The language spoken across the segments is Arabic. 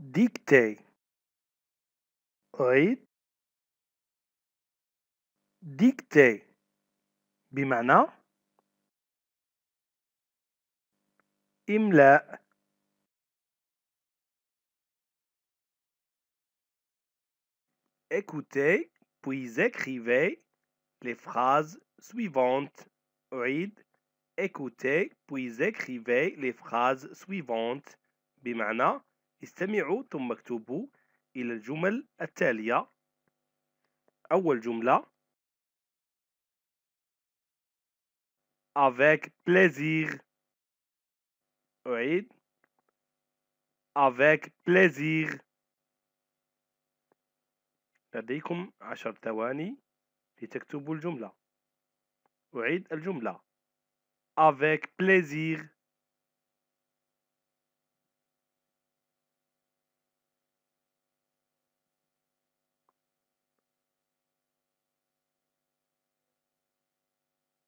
dictée أعيد dictée بمعنى إملاء Écoutez puis écrivez les phrases suivantes. أعيد écoutez puis écrivez les phrases suivantes بمعنى استمعوا ثم اكتبوا إلى الجمل التالية. أول جملة. Avec plaisir. أعيد. Avec plaisir. لديكم عشر ثواني لتكتبوا الجملة. أعيد الجملة. Avec plaisir.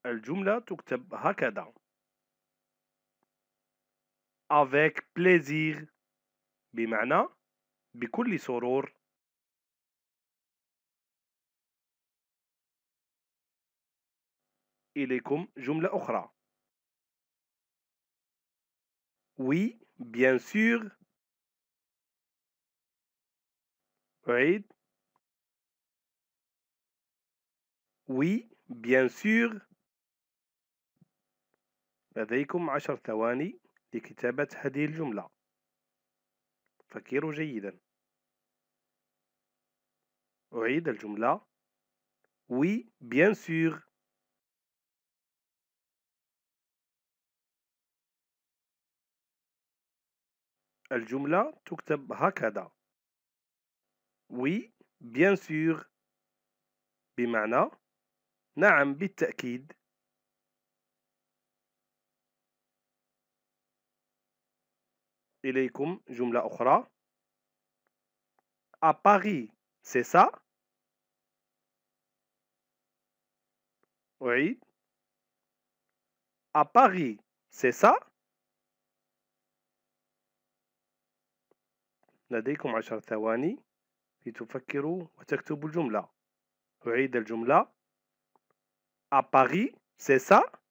الجملة تكتب هكذا. Avec plaisir. بمعنى بكل سرور. إليكم جملة أخرى. Oui, bien sûr. Oui, bien sûr. لديكم عشر ثواني لكتابة هذه الجملة. فكروا جيدا. أعيد الجملة. Oui, bien sûr. الجملة تكتب هكذا. Oui, bien sûr. بمعنى نعم بالتأكيد. إليكم جملة أخرى. À Paris, c'est ça? أعيد À Paris, c'est ça? لديكم عشر ثواني لتفكروا وتكتبوا الجملة. أعيد الجملة. À Paris, c'est ça?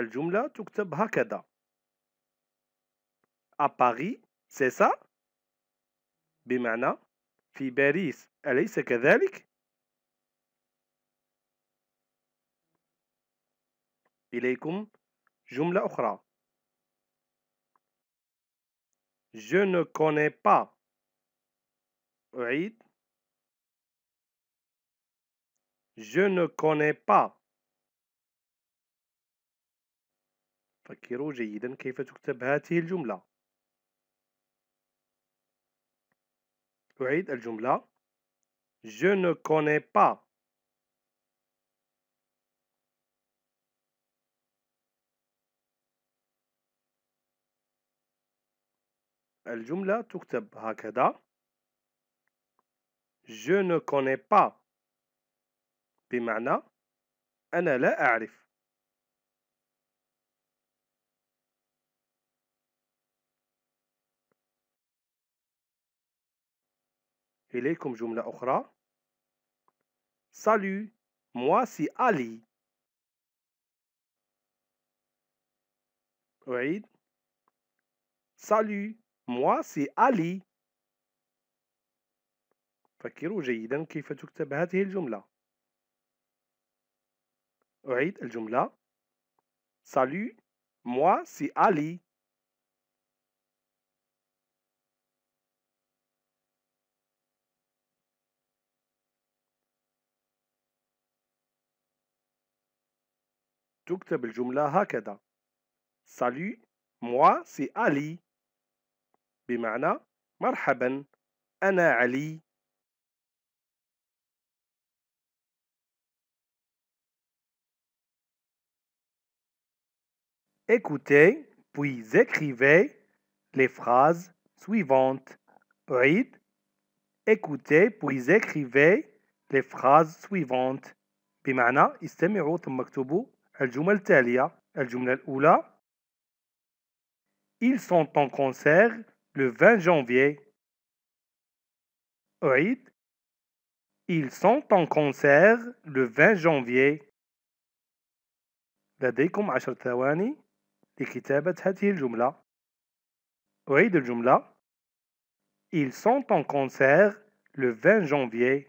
الجملة تكتب هكذا. À Paris, c'est ça؟ بمعنى في باريس أليس كذلك؟ إليكم. جملة أخرى. Je ne connais pas. أعيد. Je ne connais pas. فكروا جيدا كيف تكتب هذه الجملة. أعيد الجملة. Je ne connais pas. الجملة تكتب هكذا. Je ne connais pas. بمعنى أنا لا أعرف. إليكم جملة أخرى Salut, moi Ali. أعيد Salut, moi Ali. فكروا جيدا كيف تكتب هذه الجملة. أعيد الجملة. Salut, moi Ali. تكتب الجملة هكذا Salut, moi c'est Ali بمعنى مرحبا أنا علي Écoutez puis écrivez les phrases suivantes. أعيد Écoutez puis écrivez les phrases suivantes بمعنى استمعوا ثم اكتبوا الجمل التالية الجملة الأولى Ils sont en concert le 20 janvier. أعيد Ils sont en concert le 20 janvier. لديكم عشر ثواني لكتابة هذه الجملة. أعيد الجملة. Ils sont en concert le 20 janvier.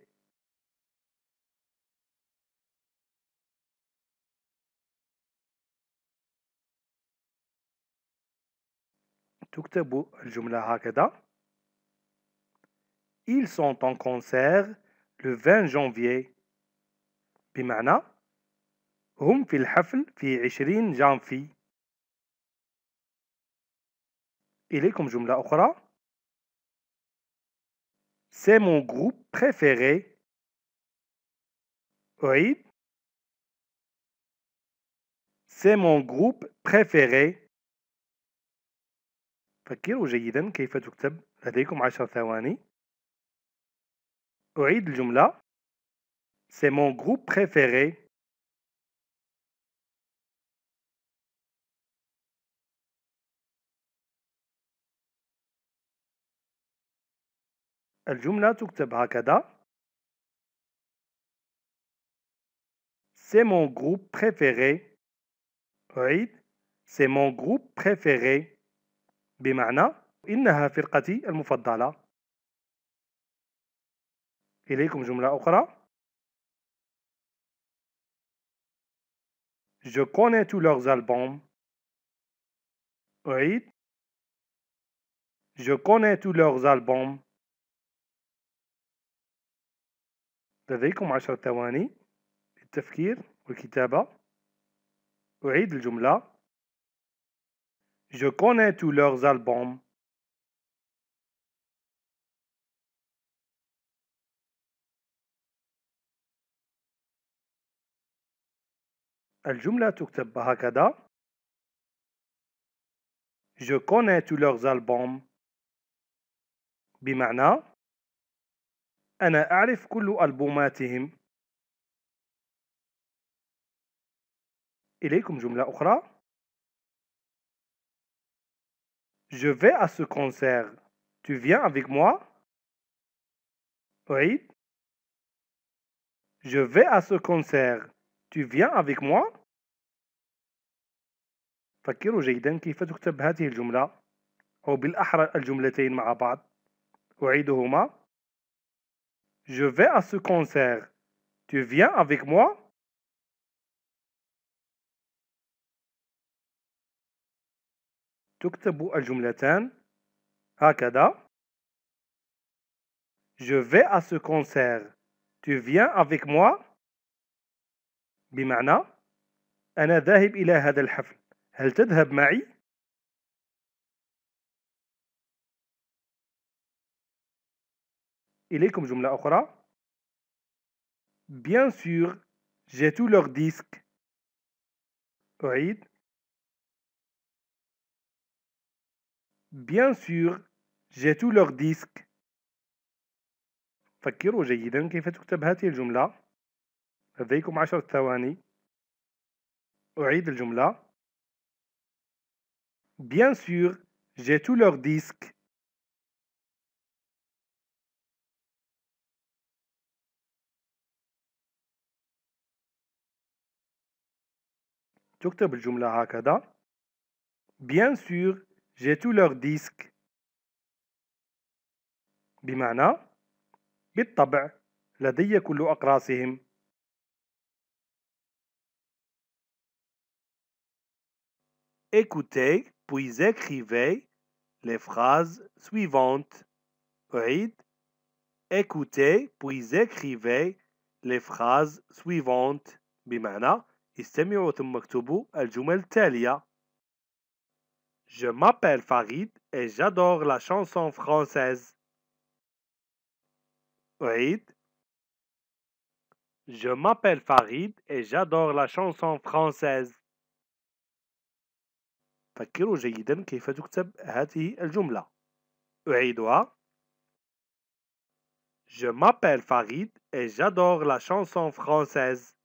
تكتب الجملة هكذا Ils sont en concert le 20 janvier بمعنى هم في الحفل في 20 جانفي إليكم جملة أخرى C'est mon groupe préféré. أعيد C'est mon groupe préféré. فكروا جيدا كيف تكتب لديكم عشر ثواني أعيد الجملة C'est mon groupe préféré. الجملة تكتب هكذا C'est mon groupe préféré. أعيد C'est mon groupe préféré. بمعنى إنها فرقتي المفضلة. إليكم جملة أخرى. Je connais tous leurs albums. أعيد Je connais tous leurs albums. لديكم عشر ثواني للتفكير والكتابة أعيد الجملة Je connais tous leurs albums. الجملة تكتب هكذا. Je connais tous leurs albums. بمعنى أنا أعرف كل ألبوماتهم. إليكم جملة أخرى. Je vais à ce concert. Tu viens avec moi أعيد Je vais à ce concert. Tu viens avec moi فكروا جيدا كيف تكتب هذه الجملة أو بالأحرى الجملتين مع بعض أعيدهما Je vais à ce concert. Tu viens avec moi تكتب الجملتان هكذا Je vais à ce concert. Tu viens avec moi بمعنى أنا ذاهب إلى هذا الحفل هل تذهب معي؟ إليكم جملة أخرى Bien sûr, j'ai tous leurs disques. أعيد Bien sûr, j'ai tous leurs disques. فكروا جيدا كيف تكتب هذه الجملة لديكم عشر ثواني أعيد الجملة Bien sûr, j'ai tous leurs disques. تكتب الجملة هكذا Bien sûr, j'ai tous leurs disques. بمعنى بالطبع لدي كل أقراصهم. Écoutez puis écrivez les phrases suivantes. أعيد Écoutez puis écrivez les phrases suivantes بمعنى استمعوا ثم اكتبوا الجمل التالية Je m'appelle Farid et j'adore la chanson française. أعيد Je m'appelle Farid et j'adore la chanson française. فكروا جيدا كيف تكتب هذه الجملة. أعيدها. Je m'appelle Farid et j'adore la chanson française.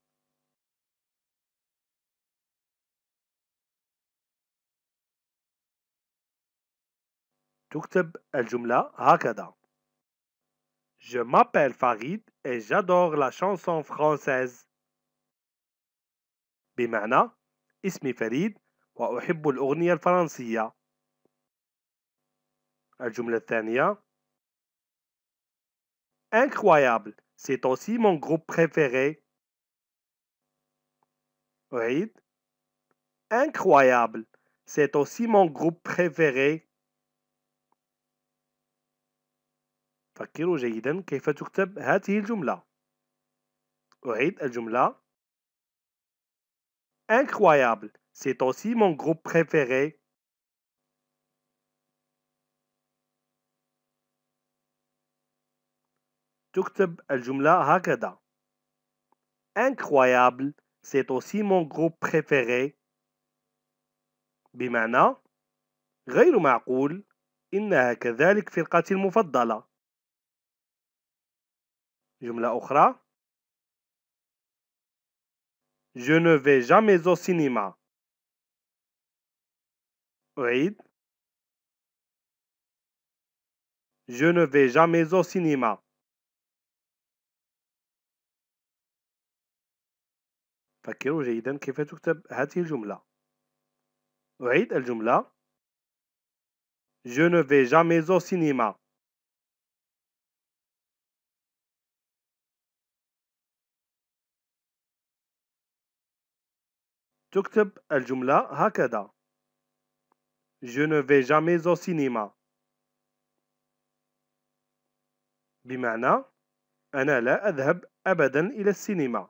تكتب الجملة هكذا Je m'appelle Farid et j'adore la chanson française بمعنى اسمي فريد وأحب الأغنية الفرنسية الجملة الثانية Incroyable, c'est aussi mon groupe préféré. أعيد Incroyable, c'est aussi mon groupe préféré. فكروا جيدا كيف تكتب هذه الجملة. أعيد الجملة. Incroyable, c'est aussi mon groupe préféré. تكتب الجملة هكذا. Incroyable, c'est aussi mon groupe préféré. بمعنى غير معقول إنها كذلك فرقتي المفضلة جملة أخرى Je ne vais jamais au cinéma. أعيد Je ne vais jamais au cinéma. فكروا جيدا كيف تكتب هذه الجملة أعيد الجملة Je ne vais jamais au cinéma. تكتب الجملة هكذا Je ne vais jamais au cinéma. بمعنى أنا لا أذهب أبدا إلى السينما.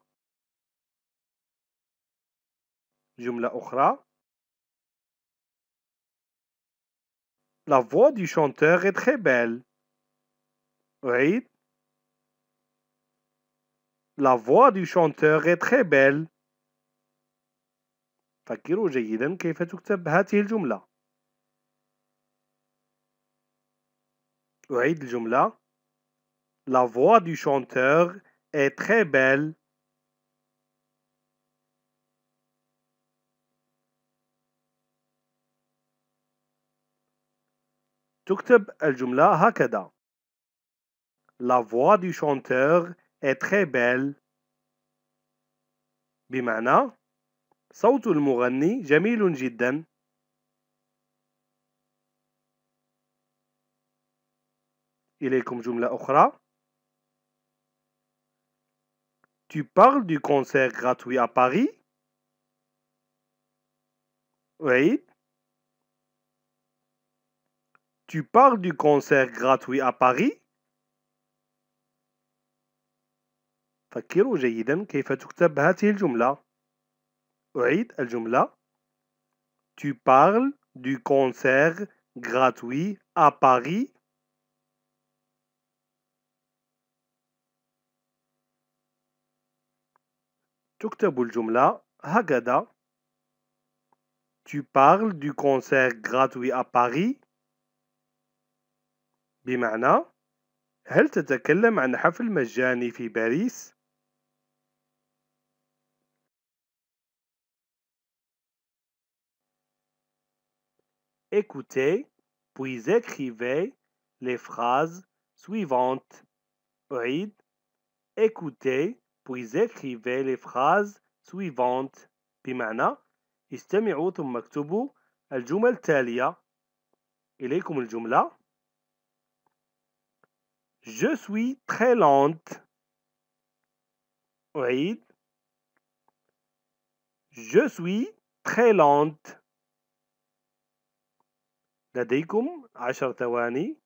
جملة أخرى La voix du chanteur est très belle. أعيد La voix du chanteur est très belle. فكروا جيدا كيف تكتب هذه الجملة. أعيد الجملة. La voix du chanteur est très belle. تكتب الجملة هكذا La voix du chanteur est très belle بمعنى صوت المغني جميل جدا إليكم جملة أخرى Tu parles du concert gratuit à Paris Oui. Tu parles du concert gratuit à Paris فكروا جيدا كيف تكتب هذه الجملة أعيد الجملة Tu parles du concert gratuit à Paris تكتب الجملة هكذا Tu parles du concert gratuit à Paris بمعنى هل تتكلم عن حفل مجاني في باريس؟ Écoutez, puis écrivez les phrases suivantes. أعيد Écoutez, puis écrivez les phrases suivantes. بمعنى استمعوا ثم اكتبوا الجمل التالية. إليكم الجملة Je suis très lente. أعيد Je suis très lente. لديكم عشر ثواني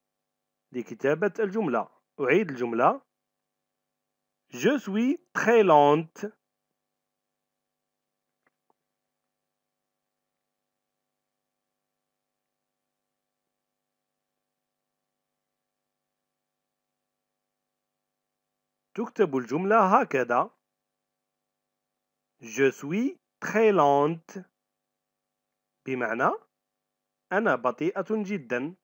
لكتابة الجملة. أعيد الجملة. Je suis très lente. تكتب الجملة هكذا. Je suis très lente. بمعنى أنا بطيئة جدا.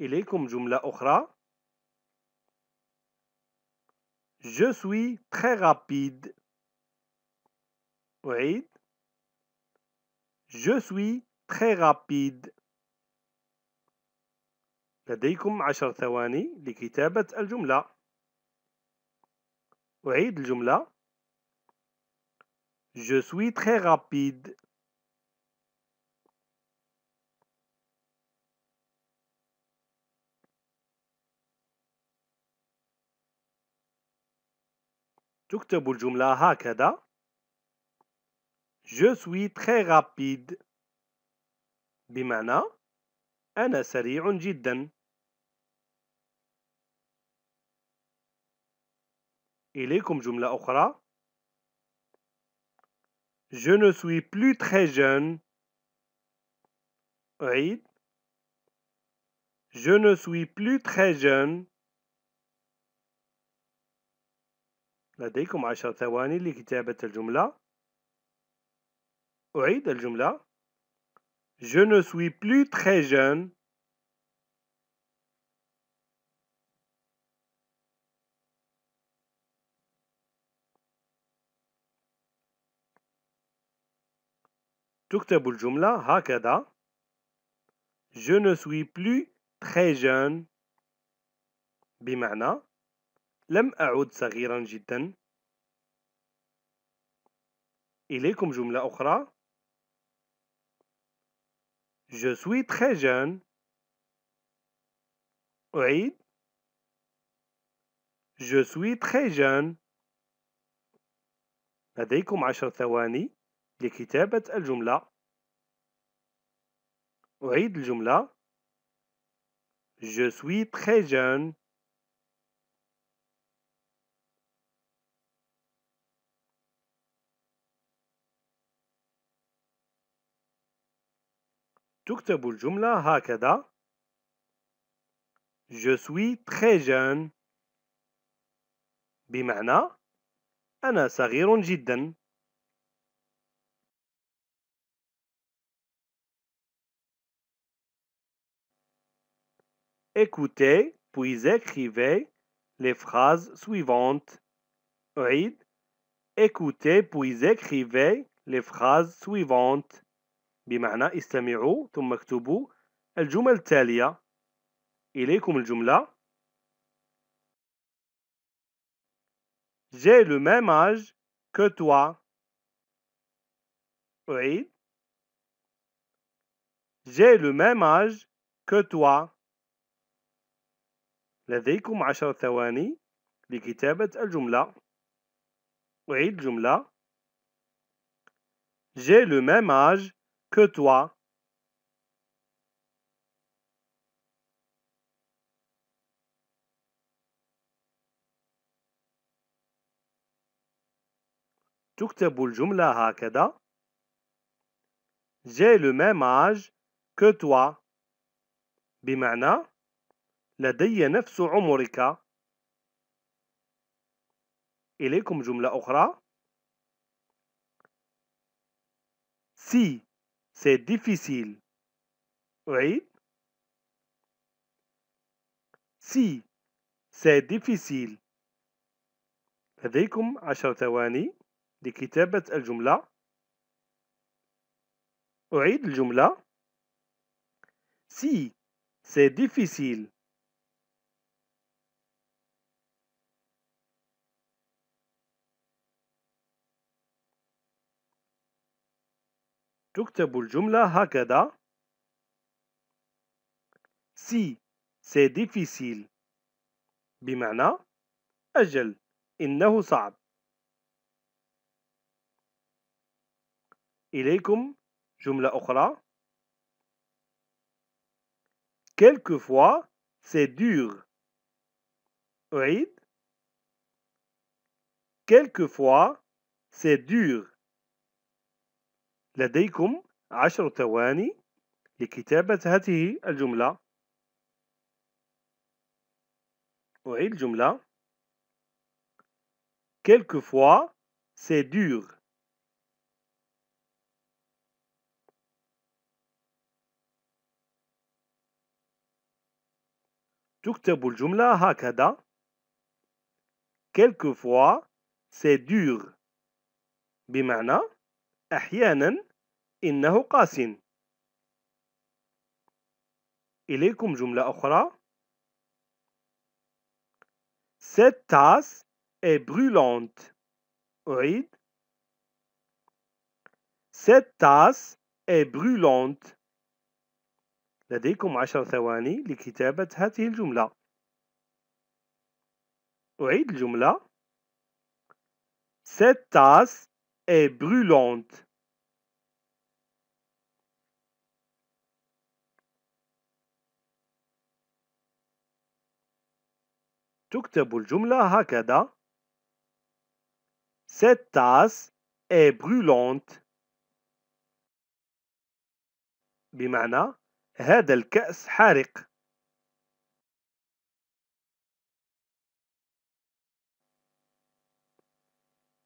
إليكم جملة أخرى. Je suis très rapide. أعيد. Je suis très rapide. لديكم عشر ثواني لكتابة الجملة. أعيد الجملة. Je suis très rapide. تكتب الجملة هكذا Je suis très rapide بمعنى أنا سريع جدا إليكم جملة أخرى Je ne suis plus très jeune أعيد Je ne suis plus très jeune لديكم عشر ثواني لكتابة الجملة. أعيد الجملة. Je ne suis plus très jeune. تكتب الجملة هكذا. Je ne suis plus très jeune. بمعنى لم أعد صغيرا جدا. إليكم جملة أخرى. Je suis très jeune. أعيد. Je suis très jeune. لديكم عشر ثواني لكتابة الجملة. أعيد الجملة. Je suis très jeune. تكتب الجملة هكذا Je suis très jeune بمعنى أنا صغير جدا Écoutez puis écrivez les phrases suivantes. أعيد Écoutez puis écrivez les phrases suivantes. بمعنى استمعوا ثم اكتبوا الجمل التالية. إليكم الجملة. J'ai le même âge que toi. أعيد. J'ai le même âge que toi. لديكم عشر ثواني لكتابة الجملة. أعيد الجملة. J'ai le même âge que toi. تكتب الجملة هكذا J'ai le même âge que toi. بمعنى لدي نفس عمرك إليكم جملة أخرى Si c'est difficile أعيد Si c'est difficile لديكم عشر ثواني لكتابة الجملة أعيد الجملة Si c'est difficile تكتب الجملة هكذا Si c'est difficile بمعنى أجل إنه صعب إليكم جملة أخرى Quelquefois c'est dur أعيد Quelquefois c'est dur لديكم عشر ثواني لكتابة هذه الجملة. أعيد الجملة Quelquefois c'est dur. تكتب الجملة هكذا. Quelquefois c'est dur. بمعنى أحيانا إنه قاس إليكم جملة أخرى Cette tasse est brûlante. أعيد Cette tasse est brûlante. لديكم عشر ثواني لكتابة هذه الجملة. أعيد الجملة. Cette tasse est brûlante. تكتب الجملة هكذا Cette tasse est brûlante بمعنى هذا الكأس حارق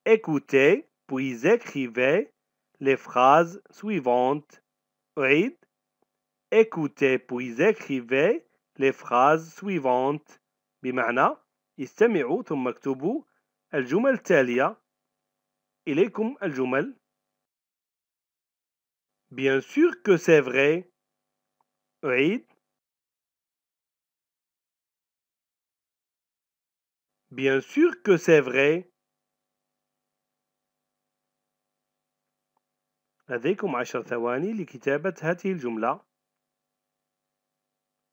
Écoutez puis écrivez les phrases suivantes. أعيد Écoutez puis écrivez les phrases suivantes بمعنى استمعوا ثم اكتبوا الجمل التالية إليكم الجمل Bien sûr que c'est vrai. أعيد Bien sûr que c'est vrai. لديكم عشر ثواني لكتابة هذه الجملة.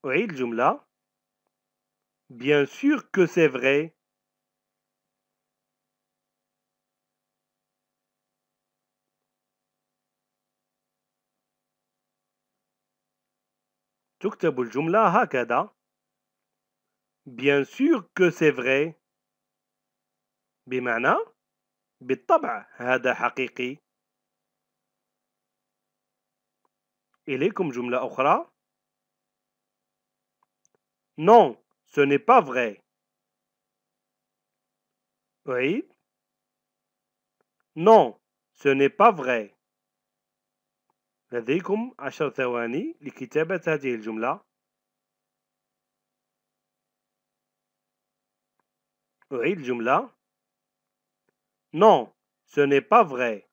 أعيد الجملة. Bien sûr que c'est vrai. تكتب الجملة هكذا Bien sûr que c'est vrai بمعنى بالطبع هذا حقيقي إليكم جملة أخرى Non, ce n'est pas vrai. Oui. Non, ce n'est pas vrai. لديكم عشر ثواني لكتابة هذه الجملة. أعيد الجملة. Non, ce n'est pas vrai.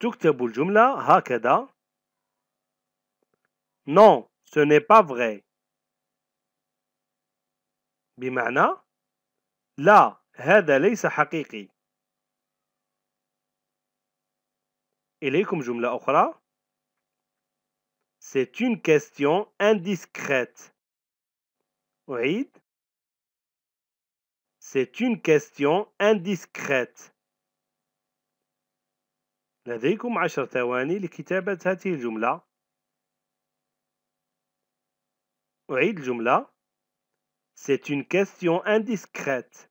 تكتب الجملة هكذا Non, ce n'est pas vrai. بمعنى لا هذا ليس حقيقي إليكم جملة أخرى C'est une question indiscrète أعيد C'est une question indiscrète لديكم عشر ثواني لكتابة هذه الجملة. أعيد الجملة. C'est une question indiscrète.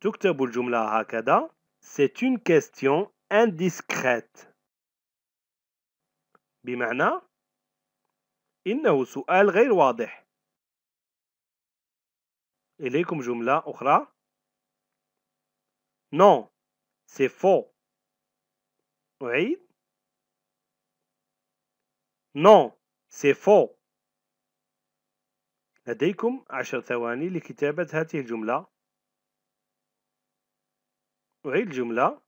تكتب الجملة هكذا. C'est une question indiscrète. بمعنى إنه سؤال غير واضح إليكم جملة أخرى Non, c'est faux. أعيد Non, c'est faux. لديكم عشر ثواني لكتابة هذه الجملة. أعيد الجملة.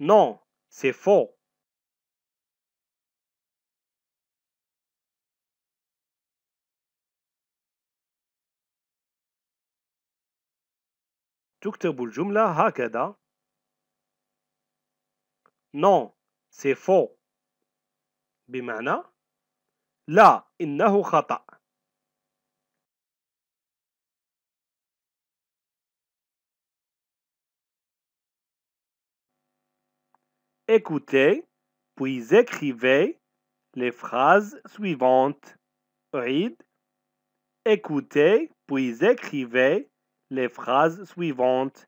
Non, c'est faux. تكتب الجملة هكذا Non, c'est faux. بمعنى لا إنه خطأ Écoutez, puis écrivez les phrases suivantes. أعيد Écoutez, puis écrivez les phrases suivantes.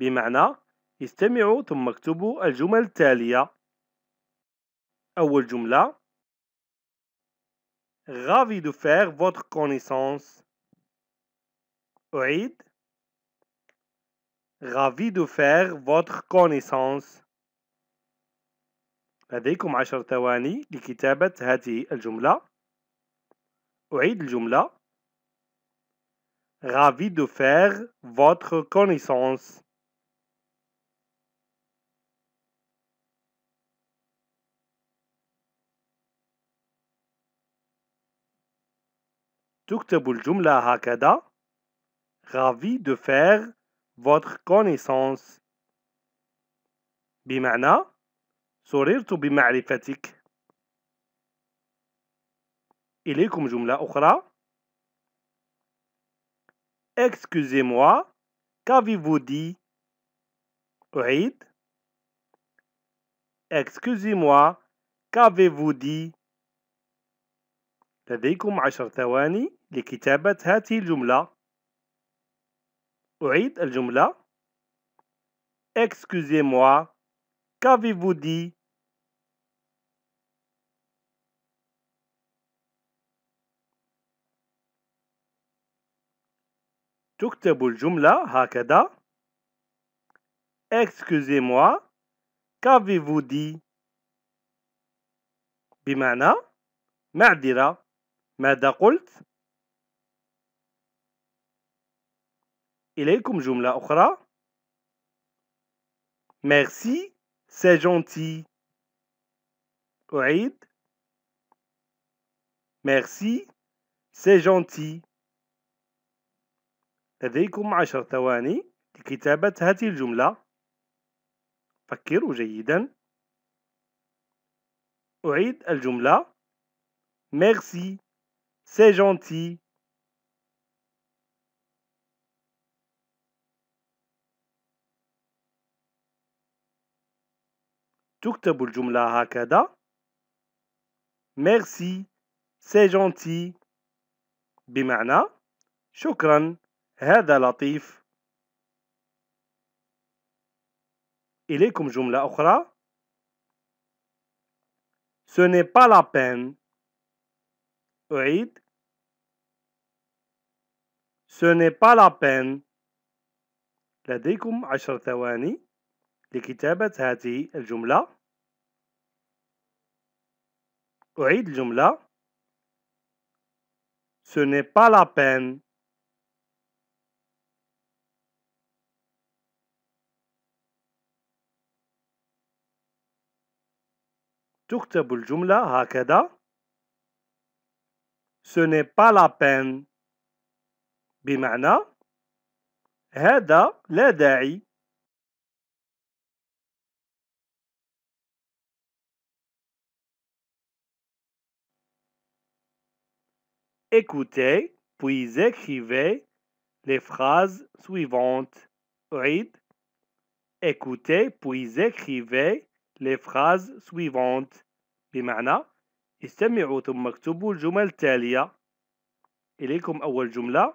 بمعنى استمعوا ثم اكتبوا الجمل التالية. أول جملة. Ravi de faire votre connaissance. أعيد Ravi de faire votre connaissance. لديكم عشر ثواني لكتابة هذه الجملة. أعيد الجملة. Ravi de faire votre connaissance. تكتب الجملة هكذا Ravi de faire votre connaissance بمعنى سررت بمعرفتك إليكم جملة أخرى Excusez-moi, qu'avez-vous dit أعيد Excusez-moi, qu'avez-vous dit لديكم عشر ثواني لكتابة هذه الجملة أعيد الجملة Excusez-moi, qu'avez-vous dit تكتب الجملة هكذا Excusez-moi, qu'avez-vous dit بمعنى معذرة ماذا قلت؟ إليكم جملة أخرى Merci, c'est gentil. أعيد Merci, c'est gentil. لديكم عشر ثواني لكتابة هذه الجملة. فكروا جيدا. أعيد الجملة. Merci, c'est gentil. تكتب الجملة هكذا. Merci, c'est gentil. بمعنى شكرا. هذا لطيف إليكم جملة أخرى Ce n'est pas la peine. أعيد Ce n'est pas la peine. لديكم عشر ثواني لكتابة هذه الجملة أعيد الجملة Ce n'est pas la peine. تكتب الجملة هكذا Ce n'est pas la peine بمعنى هذا لا داعي Écoutez, puis écrivez les phrases suivantes. أعيد Écoutez, puis écrivez les phrases suivantes. بمعنى استمعوا ثم اكتبوا الجمل التالية إليكم أول جملة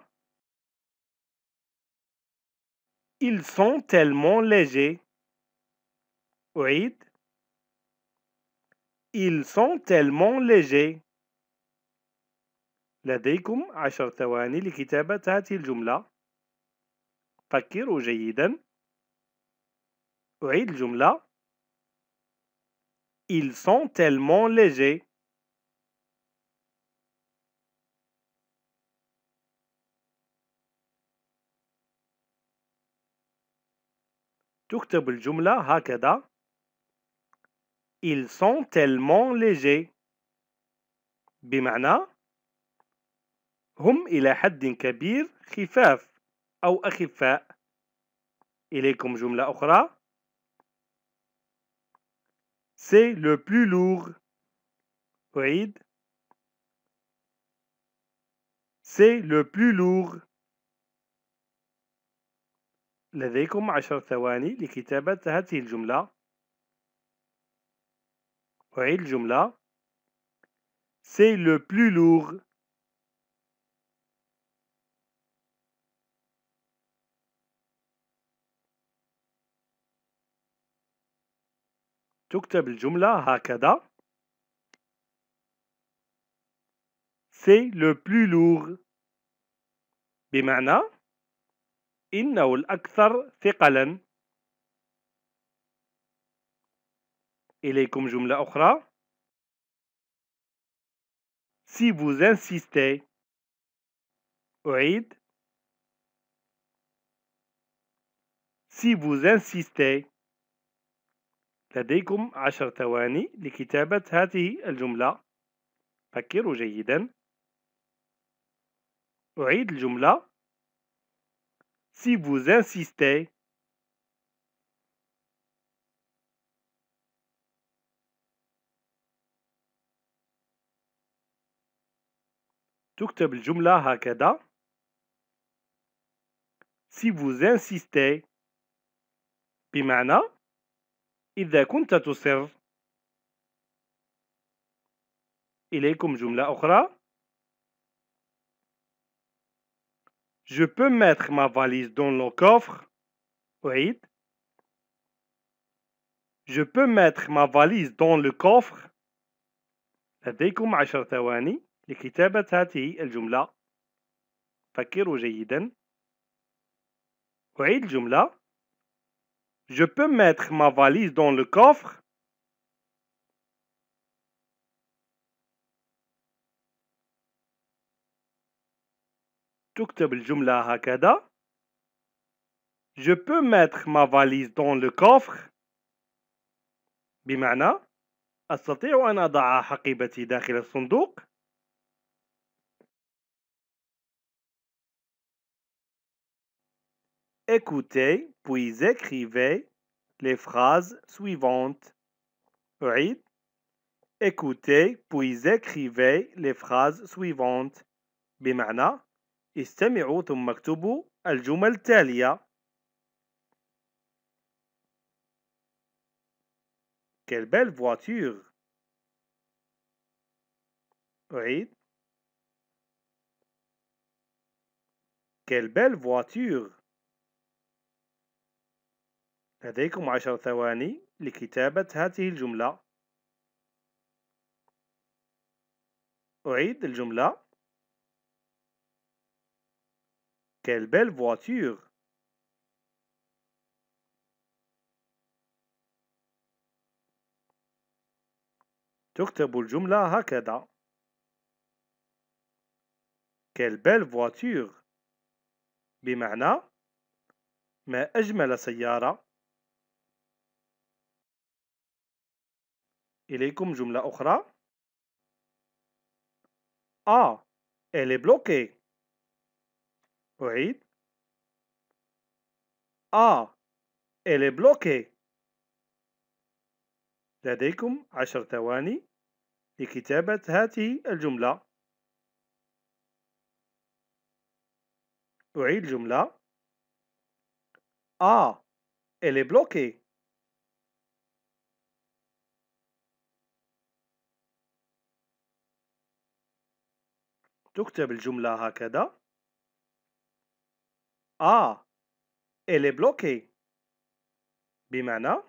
Ils sont tellement légers. أعيد Ils sont tellement légers. لديكم عشر ثواني لكتابة هذه الجملة. فكروا جيدا. أعيد الجملة. Ils sont tellement légers. تكتب الجملة هكذا. Ils sont tellement légers. بمعنى هم إلى حد كبير خفاف أو أخفاء. إليكم جملة أخرى. C'est le plus lourd. أعيد C'est le plus lourd. لديكم عشر ثواني لكتابة هذه الجملة أعيد الجملة C'est le plus lourd. تكتب الجملة هكذا. C'est le plus lourd. بمعنى إنه الأكثر ثقلا. إليكم جملة أخرى. Si vous insistez. أعيد. Si vous insistez. لديكم عشر ثواني لكتابة هذه الجملة. فكروا جيدا. أعيد الجملة. Si vous insistez. تكتب الجملة هكذا. Si vous insistez. بمعنى إذا كنت تصر إليكم جملة أخرى. Je peux mettre ma valise dans le coffre. أعيد. Je peux mettre ma valise dans le coffre. لديكم عشر ثواني لكتابة هذه الجملة. فكروا جيدا. أعيد الجملة Je peux mettre ma valise dans le coffre تكتب الجملة هكذا Je peux mettre ma valise dans le coffre بمعنى أستطيع أن أضع حقيبتي داخل الصندوق Écoutez puis écrivez les phrases suivantes. أعيد Écoutez puis écrivez les phrases suivantes. بمعنى استمعوا ثم اكتبوا الجمل التالية. Quelle belle voiture! أعيد Quelle belle voiture! لديكم عشر ثواني لكتابة هذه الجملة. أعيد الجملة. Quelle belle voiture. تكتب الجملة هكذا. Quelle belle voiture. بمعنى ما أجمل سيارة. إليكم جملة أخرى. آه elle est bloquée أعيد. آه elle est bloquée لديكم عشر ثواني لكتابة هذه الجملة. أعيد الجملة آه elle est bloquée تكتب الجملة هكذا آه elle est bloquée بمعنى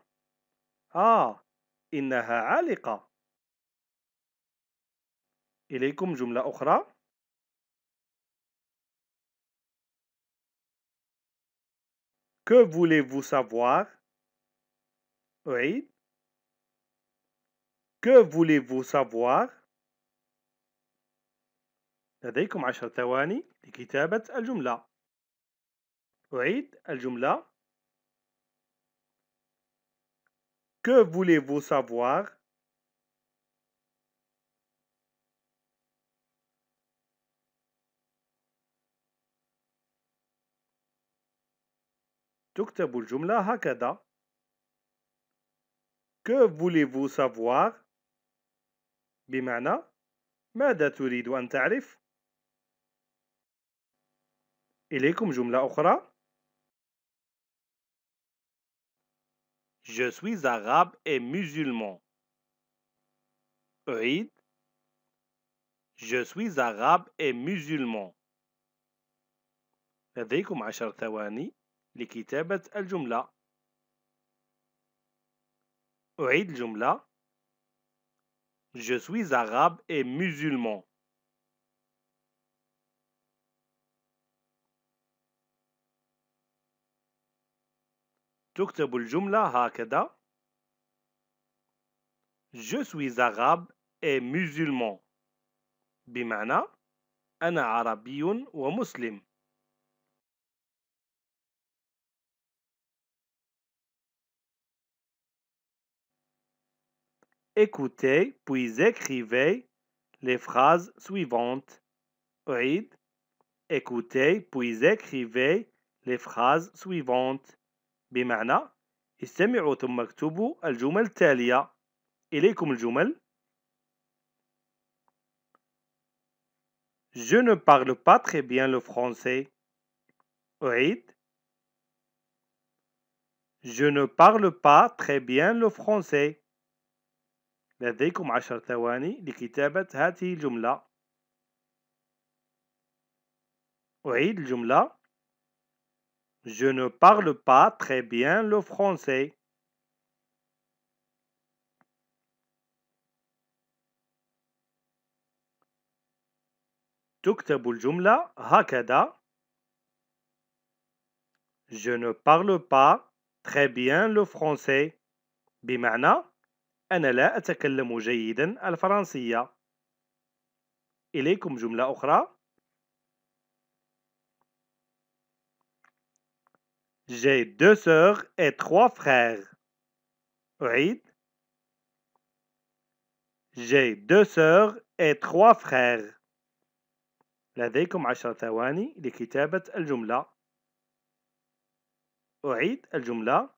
آه إنها عالقة إليكم جملة أخرى Que voulez-vous savoir أعيد Que voulez-vous savoir لديكم عشر ثواني لكتابة الجملة. أعيد الجملة. Que voulez-vous savoir? تكتب الجملة هكذا. Que voulez-vous savoir? بمعنى ماذا تريد أن تعرف؟ إليكم جملة أخرى Je suis arabe et musulman. أعيد Je suis arabe et musulman. لديكم عشر ثواني لكتابة الجملة. أعيد الجملة Je suis arabe et musulman. تكتب الجملة هكذا Je suis arabe et musulman بمعنى أنا عربي ومسلم Écoutez puis écrivez les phrases suivantes. أعيد Écoutez puis écrivez les phrases suivantes. بمعنى استمعوا ثم اكتبوا الجمل التالية. إليكم الجمل. Je ne parle pas très bien le français. أعيد Je ne parle pas très bien le français. لديكم عشر ثواني لكتابة هذه الجملة أعيد الجملة Je ne parle pas très bien le français. تكتب الجملة هكذا Je ne parle pas très bien le français بمعنى أنا لا أتكلم جيدا الفرنسية إليكم جملة أخرى J'ai deux sœurs et trois frères. أعيد J'ai deux sœurs et trois frères. لديكم عشر ثواني لكتابة الجملة. أعيد الجملة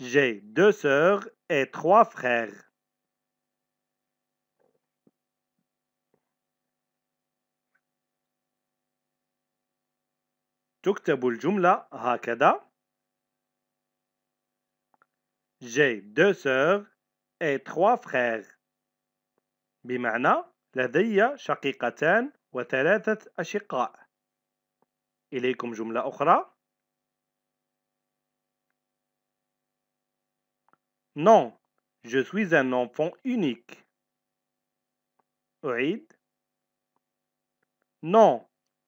J'ai deux sœurs et trois frères. تكتب الجملة هكذا. J'ai deux sœurs et trois frères. بمعنى لدي شقيقتان وثلاثة أشقاء. إليكم جملة أخرى. Non, je suis un enfant unique. أعيد. Non,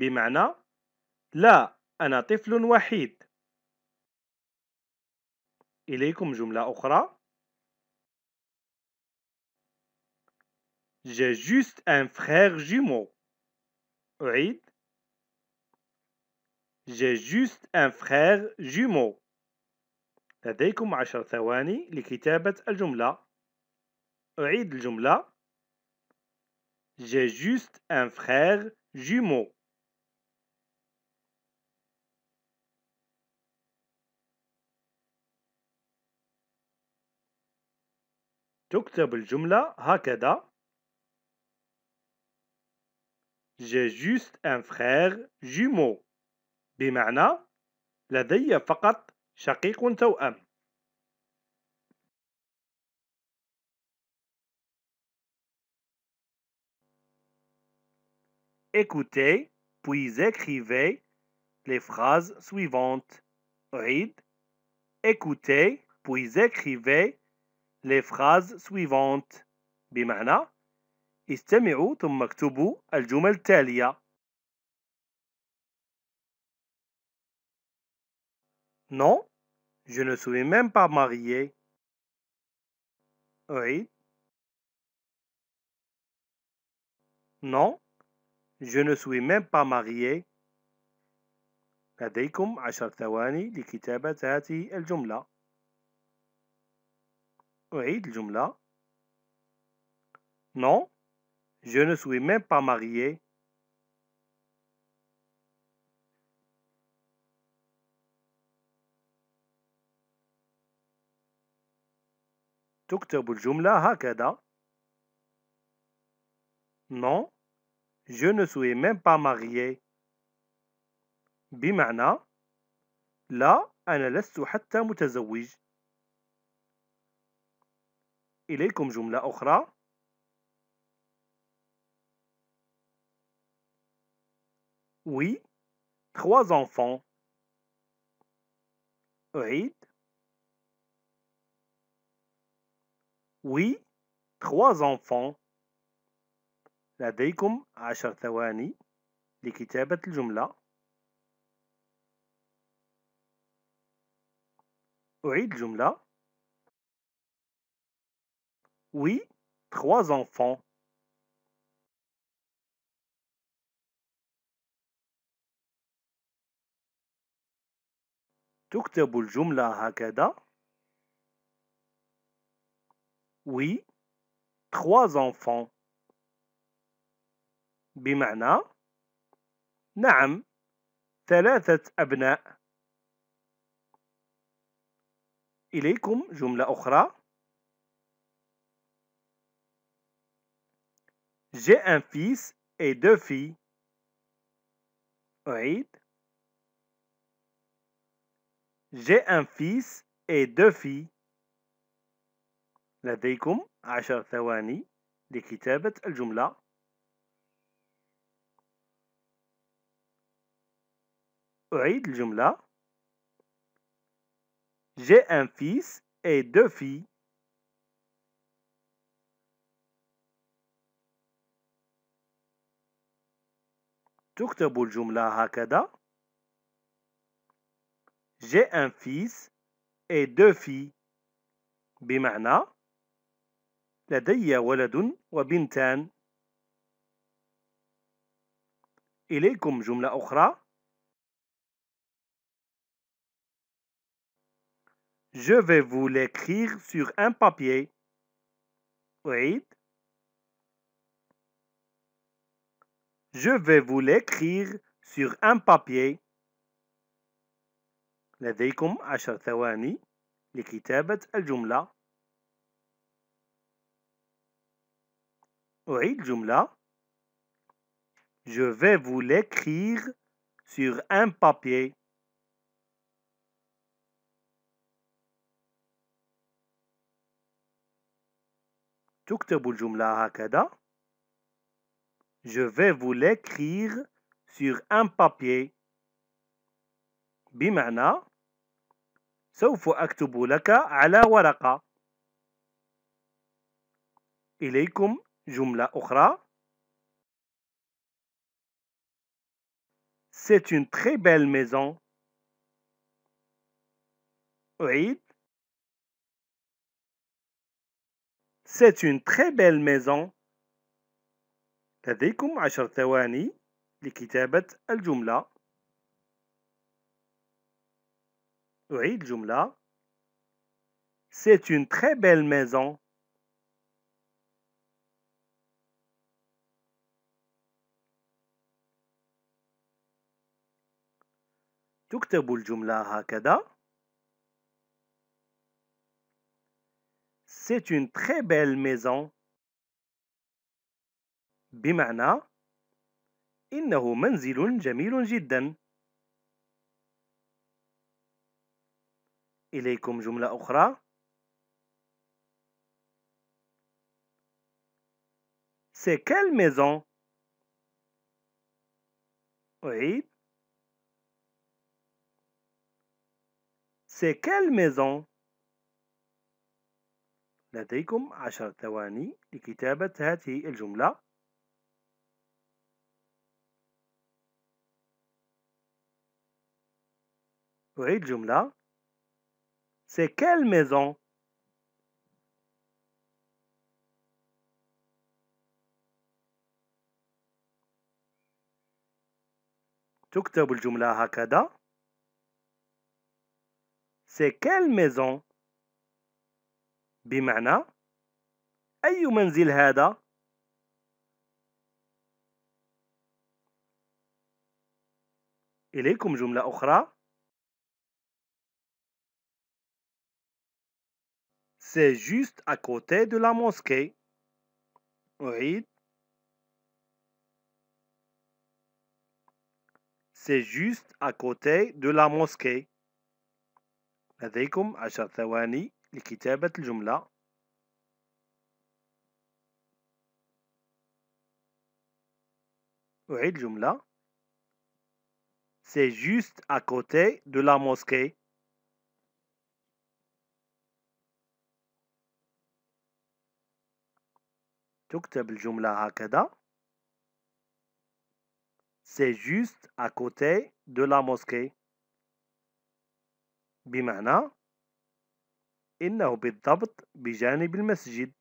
بمعنى لا أنا طفل وحيد. إليكم جملة أخرى. J'ai juste un frère jumeau. أعيد. J'ai juste un frère jumeau. لديكم عشر ثواني لكتابة الجملة. أعيد الجملة. J'ai juste un frère jumeau. تكتب الجملة هكذا J'ai juste un frère jumeau بمعنى لدي فقط شقيق توأم Écoutez, puis écrivez les phrases suivantes. أعيد Écoutez, puis écrivez لي فراز سويفونت بمعنى استمعوا ثم اكتبوا الجمل التالية نو je ne suis même pas marié. Oui. نو je ne suis même pas marié. لديكم عشر ثواني لكتابة هذه الجملة. أعيد الجملة. Non, je ne suis même pas marié. تكتب الجملة هكذا Non, je ne suis même pas marié بمعنى لا أنا لست حتى متزوج إليكم جملة أخرى. Oui, trois enfants. أعيد Oui, trois enfants. لديكم عشر ثواني لكتابة الجملة. أعيد الجملة. Oui, trois enfants. تكتب الجملة هكذا Oui, trois enfants. بمعنى نعم ثلاثة أبناء إليكم جملة أخرى J'ai un fils et deux filles. أعيد J'ai un fils et deux filles. لديكم عشر ثواني لكتابة الجملة أعيد الجملة J'ai un fils et deux filles. تكتب الجملة هكذا J'ai un fils et deux filles بمعنى لدي ولد وبنتان إليكم جملة أخرى Je vais vous l'écrire sur un papier. أعيد Je vais vous l'écrire sur un papier. لديكم عشر ثواني لكتابة الجملة. أعيد الجملة. Je vais vous l'écrire sur un papier. تكتب الجملة هكذا Je vais vous l'écrire sur un papier بمعنى سوف أكتب لك على ورقة إليكم جملة أخرى C'est une très belle maison. أعيد C'est une très belle maison. لديكم عشر ثواني لكتابة الجملة. أعيد الجملة. C'est une très belle maison. تكتب الجملة هكذا. C'est une très belle maison. بمعنى إنه منزل جميل جدا. إليكم جملة أخرى. C'est quelle maison? أعيد. C'est quelle maison? لديكم عشر ثواني لكتابة هذه الجملة أعيد جملة C'est quelle maison? تكتب الجملة هكذا C'est quelle maison? بمعنى أي منزل هذا؟ إليكم جملة أخرى. C'est juste à côté de la mosquée. Oui. C'est juste à côté de la mosquée. لديكم عشر C'est juste à côté de la mosquée. تكتب الجملة هكذا. C'est juste à côté de la mosquée. بمعنى إنه بالضبط بجانب المسجد.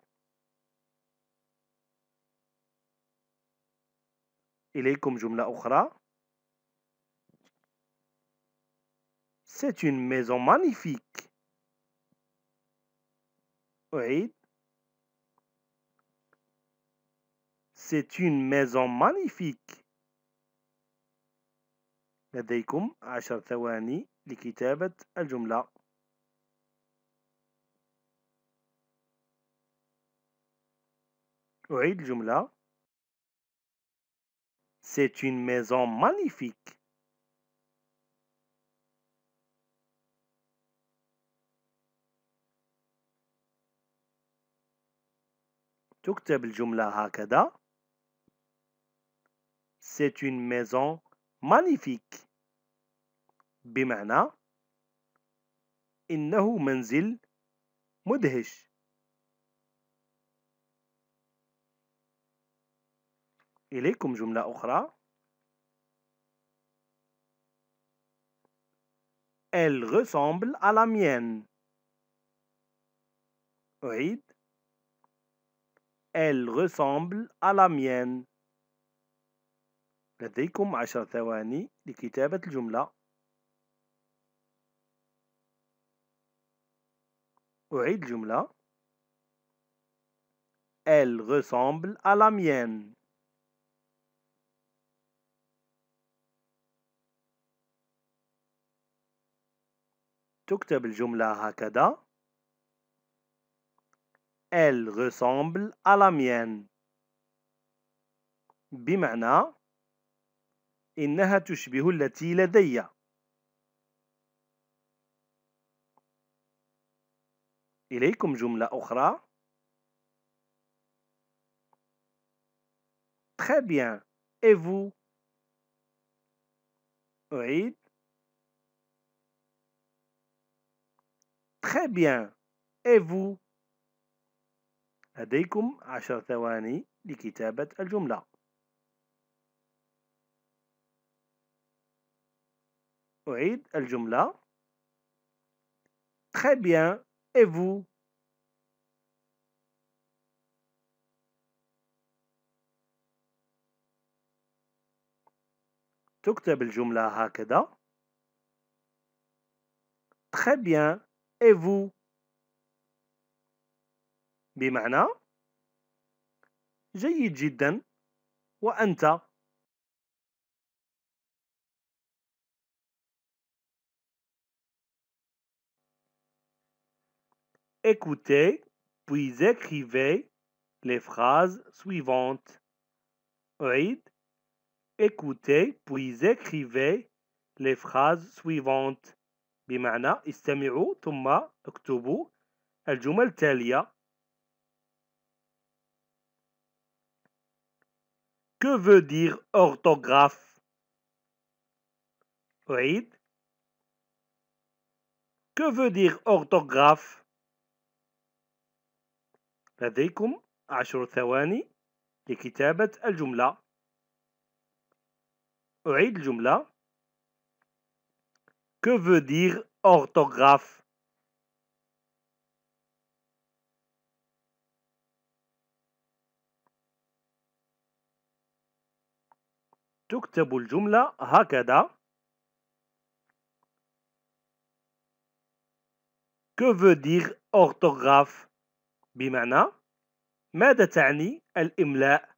إليكم جملة أخرى. C'est une maison magnifique. أعيد. C'est une maison magnifique. لديكم عشر ثواني لكتابة الجملة. أعيد الجملة. C'est une maison magnifique. تكتب الجملة هكذا. C'est une maison magnifique بمعنى إنه منزل مدهش إليكم جملة أخرى Elle ressemble à la mienne أعيد Elle ressemble à la mienne لديكم عشر ثواني لكتابة الجملة. أعيد الجملة Elle ressemble à la mienne. تكتب الجملة هكذا. Elle ressemble à la mienne. بمعنى إنها تشبه التي لدي. إليكم جملة أخرى. Très bien. Et vous? أعيد Très bien. Et vous? لديكم عشر ثواني لكتابة الجملة. أعيد الجملة. Très bien. Et vous? تكتب الجملة هكذا. Très bien. Et vous? بمعنى جيد جدا. وأنت؟ Écoutez, puis écrivez les phrases suivantes. أعيد Écoutez, puis écrivez les phrases suivantes. بمعنى استمعوا ثم اكتبوا الجمل التالية. Que veut dire orthographe أعيد Que veut dire orthographe لديكم عشر ثواني لكتابة الجملة. أعيد الجملة. Que veut dire orthographe? تكتب الجملة هكذا. Que veut dire orthographe? بمعنى ماذا تعني الإملاء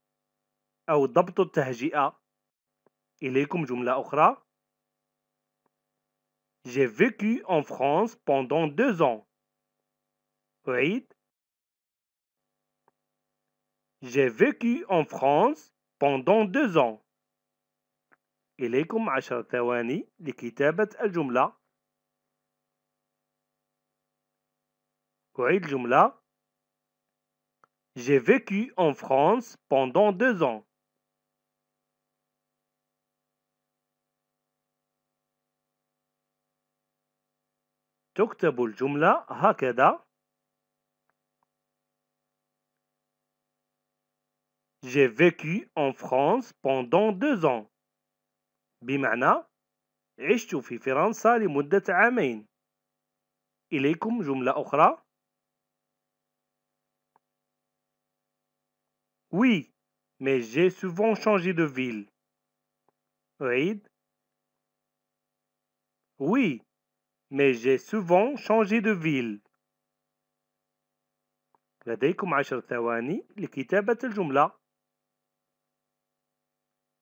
أو ضبط التهجئة إليكم جملة أخرى J'ai vécu en France pendant deux ans. أعيد J'ai vécu en France pendant deux ans. إليكم عشر ثواني لكتابة الجملة. أعيد الجملة J'ai vécu en France pendant deux ans. تكتب الجملة هكذا J'ai vécu en France pendant deux ans. بمعنى عشت في فرنسا لمدة عامين إليكم جملة أخرى Oui, mais j'ai souvent changé de ville. أعيد Oui, mais j'ai souvent changé de ville. لديكم عشر ثواني لكتابة الجملة.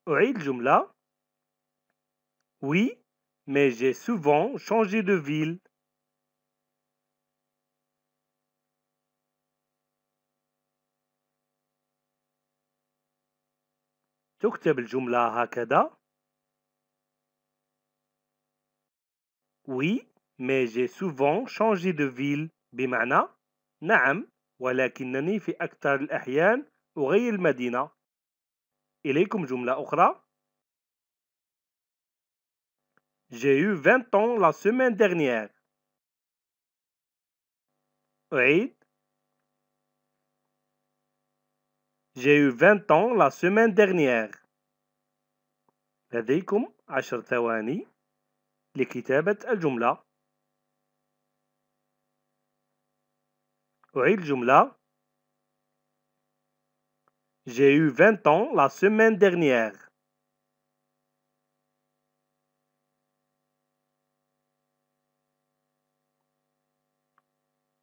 أعيد الجملة. Oui, mais j'ai souvent changé de ville. تكتب الجملة هكذا. Oui, mais j'ai souvent changé de ville. بمعنى نعم ولكنني في أكثر الأحيان أغير المدينة. إليكم جملة أخرى. J'ai eu 20 ans la semaine dernière. أعيد J'ai eu 20 ans la semaine dernière. لديكم عشر ثواني لكتابة الجملة. أعيد الجملة. J'ai eu 20 ans la semaine dernière.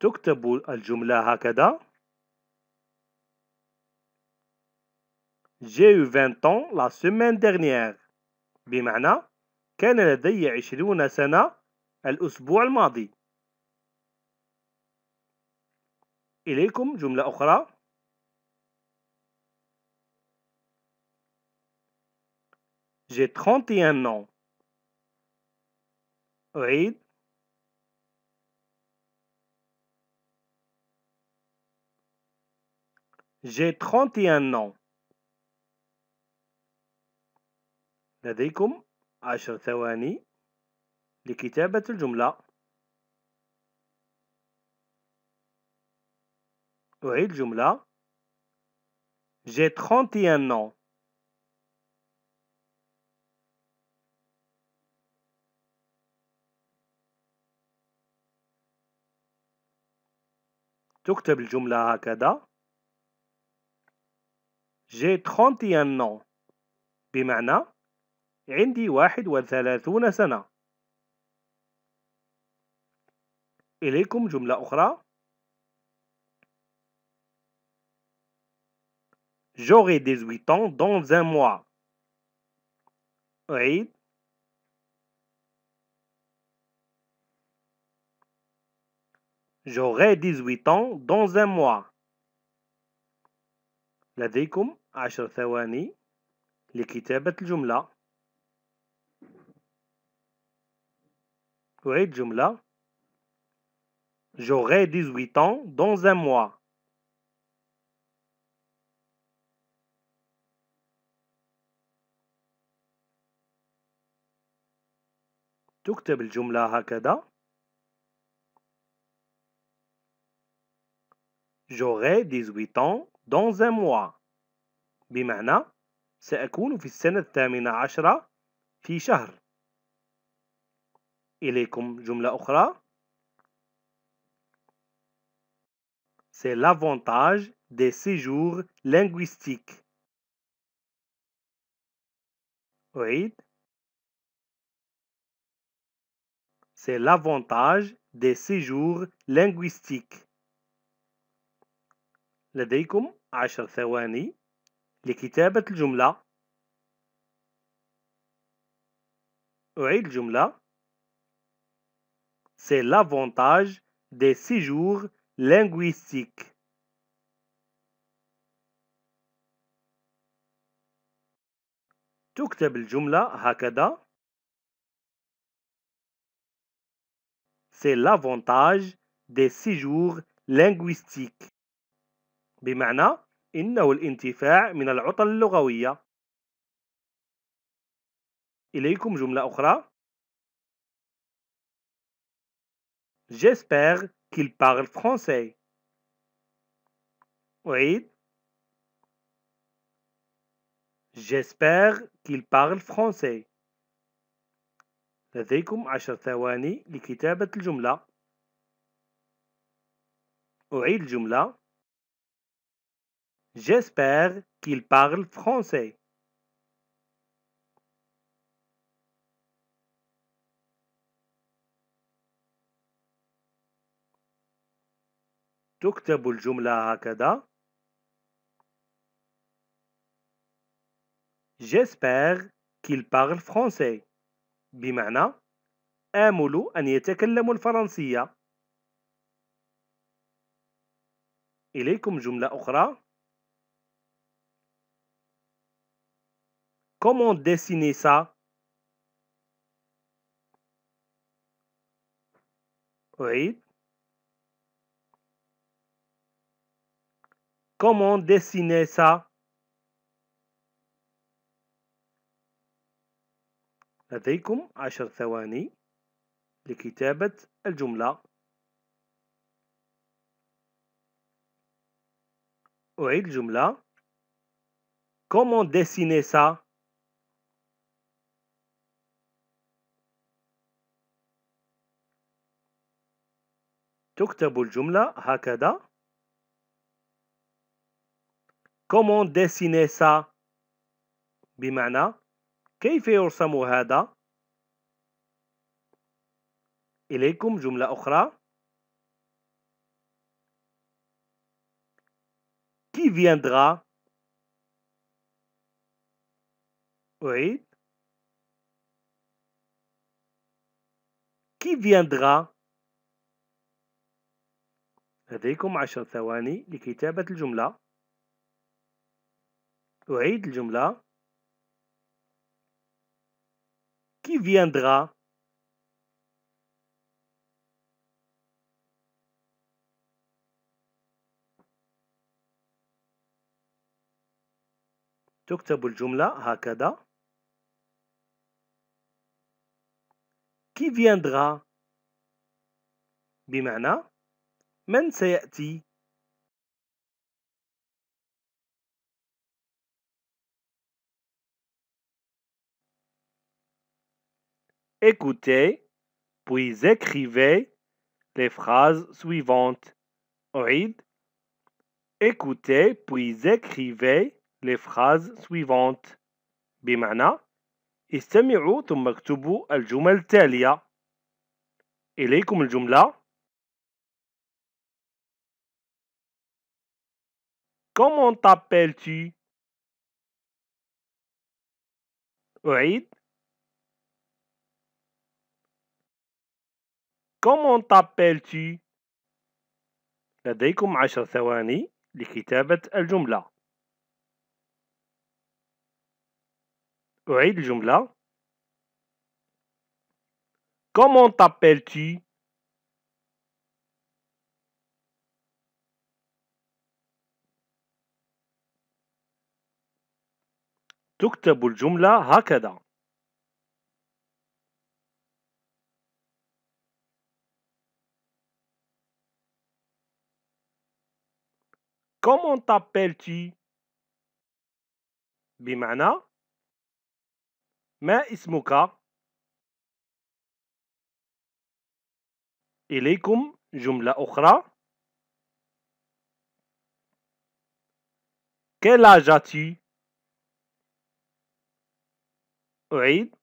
تكتب الجملة هكذا J'ai eu 20 ans la semaine dernière. بمعنى كان لدي عشرون سنة الأسبوع الماضي. إليكم جملة أخرى. J'ai 31 ans. أعيد J'ai 31 ans. لديكم عشر ثواني لكتابة الجملة. أعيد الجملة J'ai 31 ans. تكتب الجملة هكذا. J'ai 31 ans. بمعنى عندي واحد وثلاثون سنة إليكم جملة أخرى J'aurai 18 ans dans un mois. أعيد J'aurai 18 ans dans un mois. لديكم عشر ثواني لكتابة الجملة. أعيد جملة J'aurai 18 ans dans un mois. تكتب الجملة هكذا J'aurai 18 ans dans un mois. بمعنى سأكون في السنة الثامنة عشرة في شهر. إليكم جملة أخرى C'est l'avantage des séjours linguistiques. أعيد C'est l'avantage des séjours linguistiques. لديكم عشر ثواني لكتابة الجملة. أعيد الجملة. C'est l'avantage des séjours linguistiques. تكتب الجملة هكذا C'est l'avantage des séjours linguistiques بمعنى إنه الانتفاع من العطل اللغوية إليكم جملة أخرى J'espère qu'il parle français. أعيد J'espère qu'il parle français. لديكم عشر ثواني لكتابة الجملة. أعيد الجملة. J'espère qu'il parle français. تكتب الجملة هكذا. J'espère qu'il parle français. بمعنى آمل أن يتكلم الفرنسية. إليكم جملة أخرى. Comment dessiner ça؟ أعيد Comment dessiner ça? لديكم عشر ثواني لكتابة الجملة. أعيد الجملة. Comment dessiner ça? تكتب الجملة هكذا. Comment dessiner ça. بمعنى كيف يرسم هذا؟ إليكم. جملة أخرى. Qui viendra? أعيد. Qui viendra? لديكم عشر ثواني لكتابة الجملة. أعيد الجملة. Qui viendra تكتب الجملة هكذا. Qui viendra بمعنى من سيأتي؟ Écoutez, puis écrivez les phrases suivantes. أعيد Écoutez, puis écrivez les phrases suivantes. بمعنى استمعوا ثم اكتبوا الجمل التالية. إليكم الجملة Comment t'appelles-tu أعيد Comment t'appelles-tu لديكم عشر ثواني لكتابة الجملة. أعيد الجملة. Comment t'appelles-tu تكتب الجملة هكذا. Comment t'appelles tu بمعنى ما اسمك اليكم جمله أخرى كلا جاتي اعيد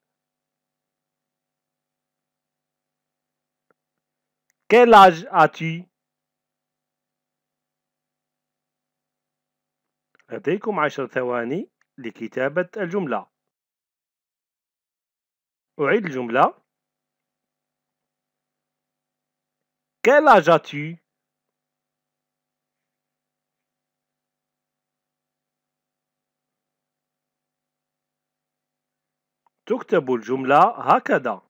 كلاج اتي لديكم عشر ثواني لكتابة الجملة. أعيد الجملة. Quel âge as-tu? تكتب الجملة هكذا.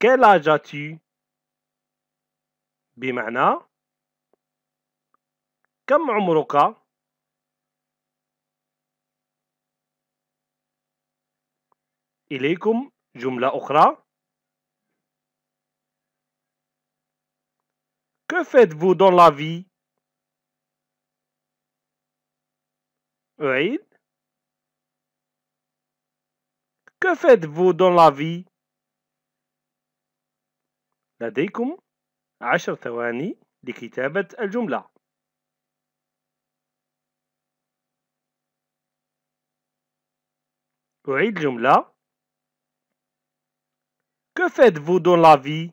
Quel âge as-tu? بمعنى كم عمرك إليكم جملة أخرى Que faites-vous dans la vie أعيد Que faites-vous dans la vie لديكم عشر ثواني لكتابة الجملة. أعيد الجملة Que faites-vous dans la vie?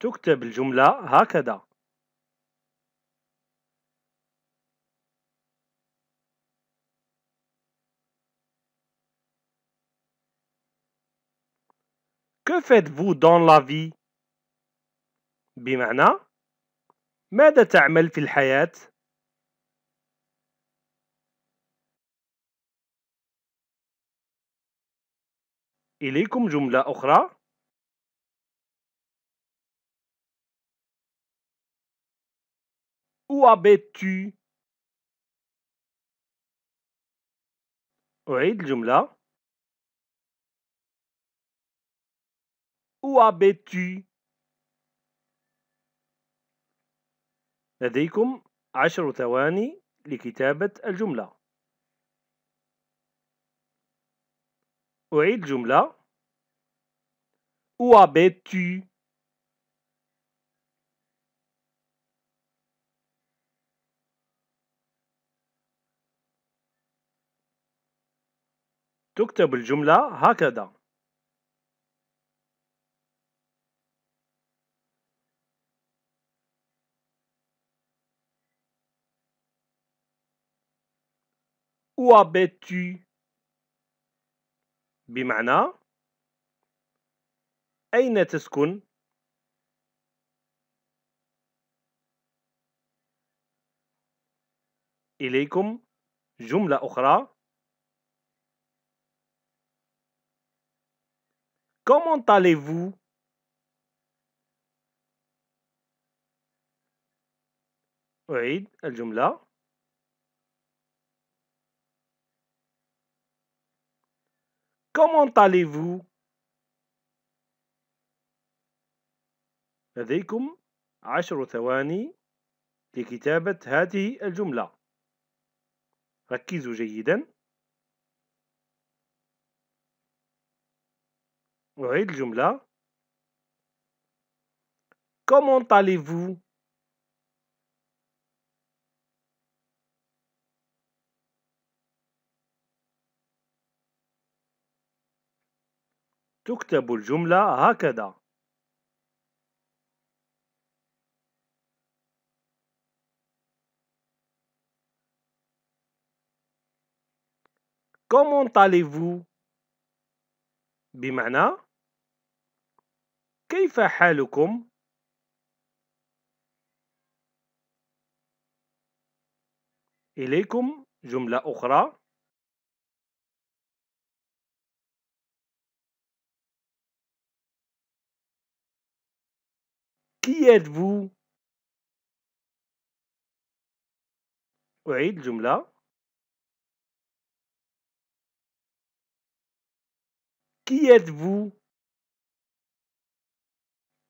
تكتب الجملة هكذا. Que faites-vous dans la vie? بمعنى ماذا تعمل في الحياة؟ إليكم جملة أخرى. Où habites-tu? أعيد الجملة. Où habites-tu? لديكم عشر ثواني لكتابة الجملة. أعيد الجملة Où habites-tu? تكتب الجملة هكذا. Où habites-tu? بمعنى أين تسكن إليكم جملة أخرى Comment allez-vous? أعيد الجملة Comment allez-vous? لديكم عشر ثواني لكتابة هذه الجملة. ركزوا جيدا. أعيد الجملة. Comment allez-vous? تكتب الجملة هكذا. Comment allez-vous? بمعنى كيف حالكم؟ إليكم. جملة أخرى. Qui êtes-vous? أعيد الجملة Qui êtes-vous?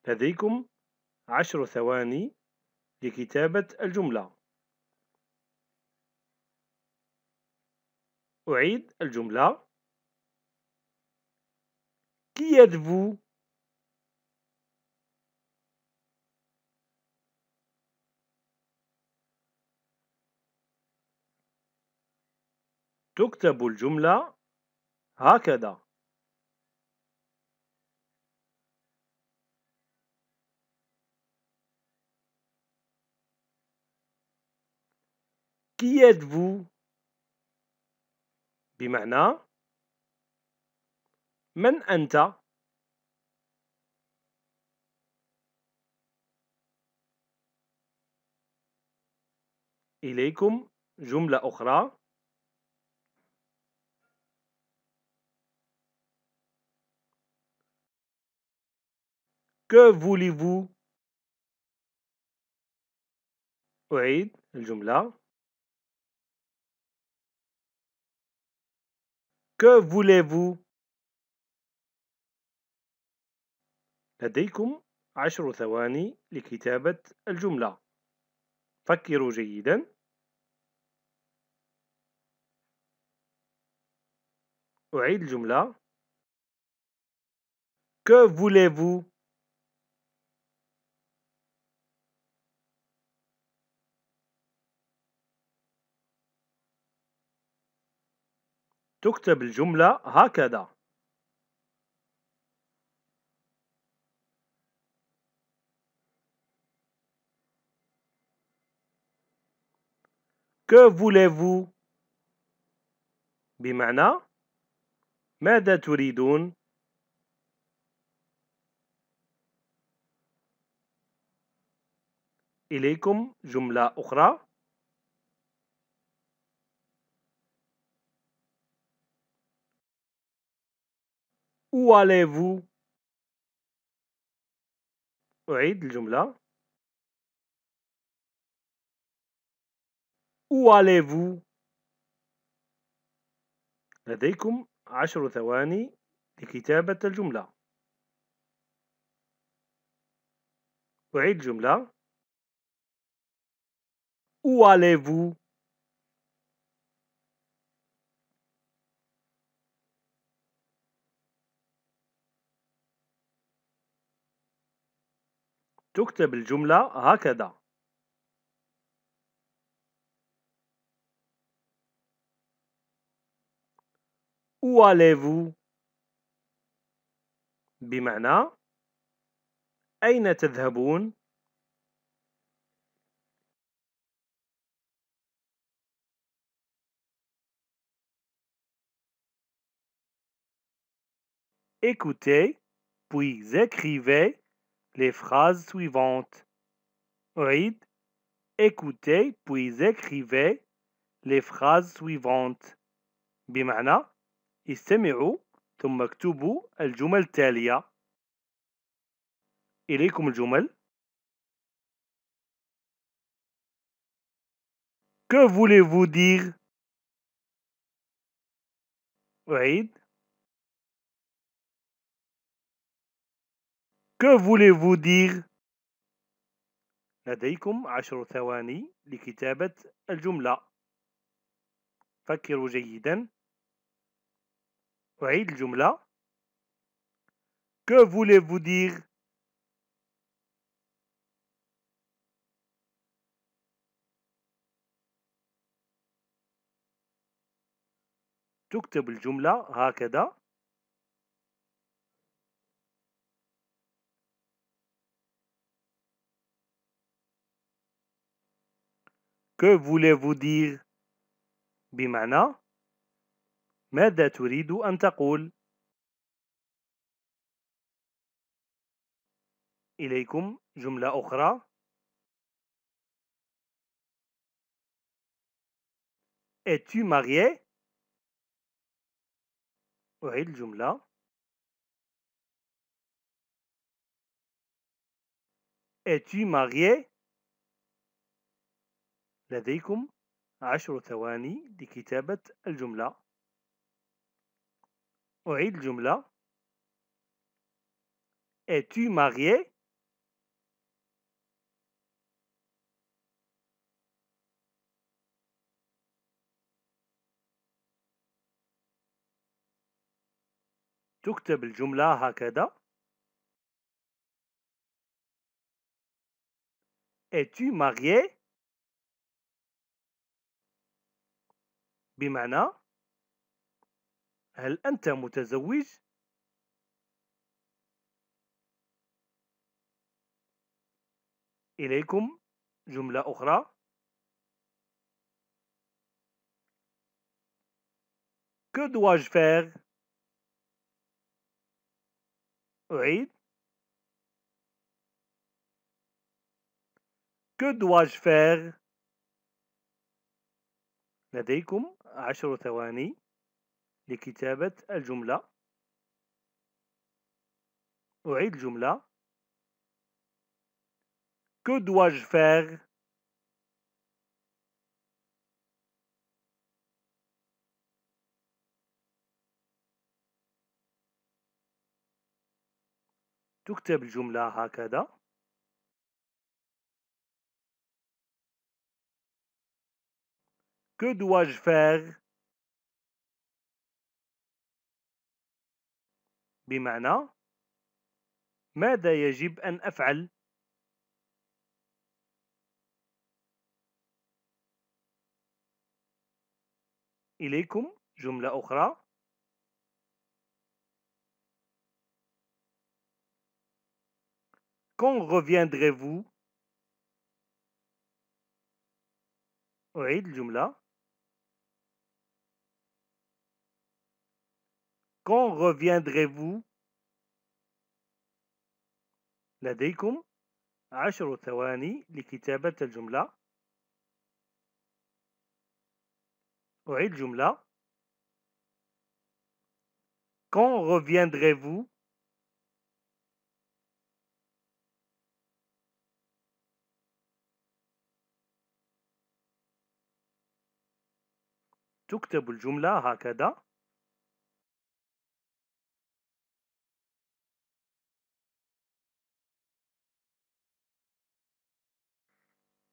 لديكم عشر ثواني لكتابة الجملة. أعيد الجملة. Qui êtes-vous? تكتب الجملة هكذا. Qui بمعنى من أنت؟ إليكم جملة أخرى. Que voulez-vous? أعيد الجملة Que voulez-vous? لديكم عشر ثواني لكتابة الجملة. فكروا جيدا. أعيد الجملة. Que voulez-vous? تكتب الجملة هكذا. Que voulez-vous? بمعنى ماذا تريدون؟ إليكم جملة أخرى. Où allez-vous? أعيد الجملة Où allez-vous? لديكم عشر ثواني لكتابة الجملة أعيد الجملة Où allez-vous? تكتب الجملة هكذا Où allez-vous بمعنى أين تذهبون Écoutez, puis écrivez les phrases suivantes. أعيد écoutez puis écrivez les phrases suivantes بمعنى استمعوا ثم اكتبوا الجمل التالية إليكم الجمل Que voulez-vous dire أعيد Que voulez-vous dire? لديكم عشر ثواني لكتابة الجملة. فكروا جيدا. أعيد الجملة. Que voulez-vous dire? تكتب الجملة هكذا. Que voulez-vous dire بمعنى ماذا تريد أن تقول؟ إليكم جملة أخرى Es-tu marié؟ أعيد الجملة Es-tu marié؟ لديكم عشر ثواني لكتابة الجملة. أعيد الجملة. Es-tu marié? تكتب الجملة هكذا. Es-tu marié? بمعنى هل أنت متزوج؟ إليكم جملة أخرى. Que dois-je faire أعيد. Que dois-je faire لديكم عشر ثواني لكتابة الجملة. أعيد الجملة. Que dois-je faire? تكتب الجملة هكذا. Que dois-je faire? بمعنى ماذا يجب أن أفعل؟ إليكم. جملة أخرى Quand reviendrez-vous أعيد الجملة. Quand reviendrez-vous? لديكم عشر ثواني لكتابة الجملة. أعيد الجملة Quand reviendrez-vous? تكتب الجملة هكذا.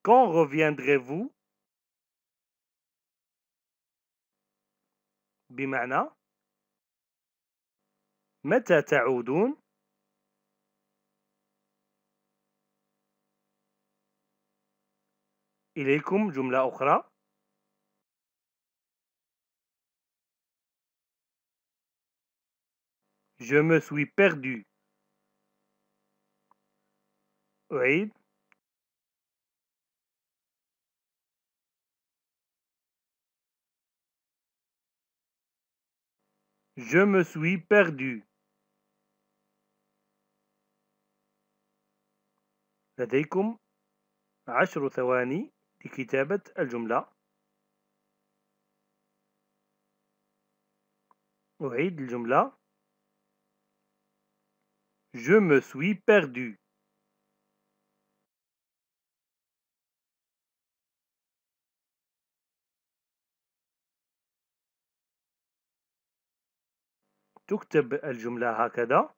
Quand reviendrez-vous بمعنى متى تعودون إليكم جملة أخرى Je me suis perdu. أعيد Je me suis perdu. لديكم عشر ثواني لكتابة الجملة أعيد الجملة Je me suis perdu. تكتب الجملة هكذا.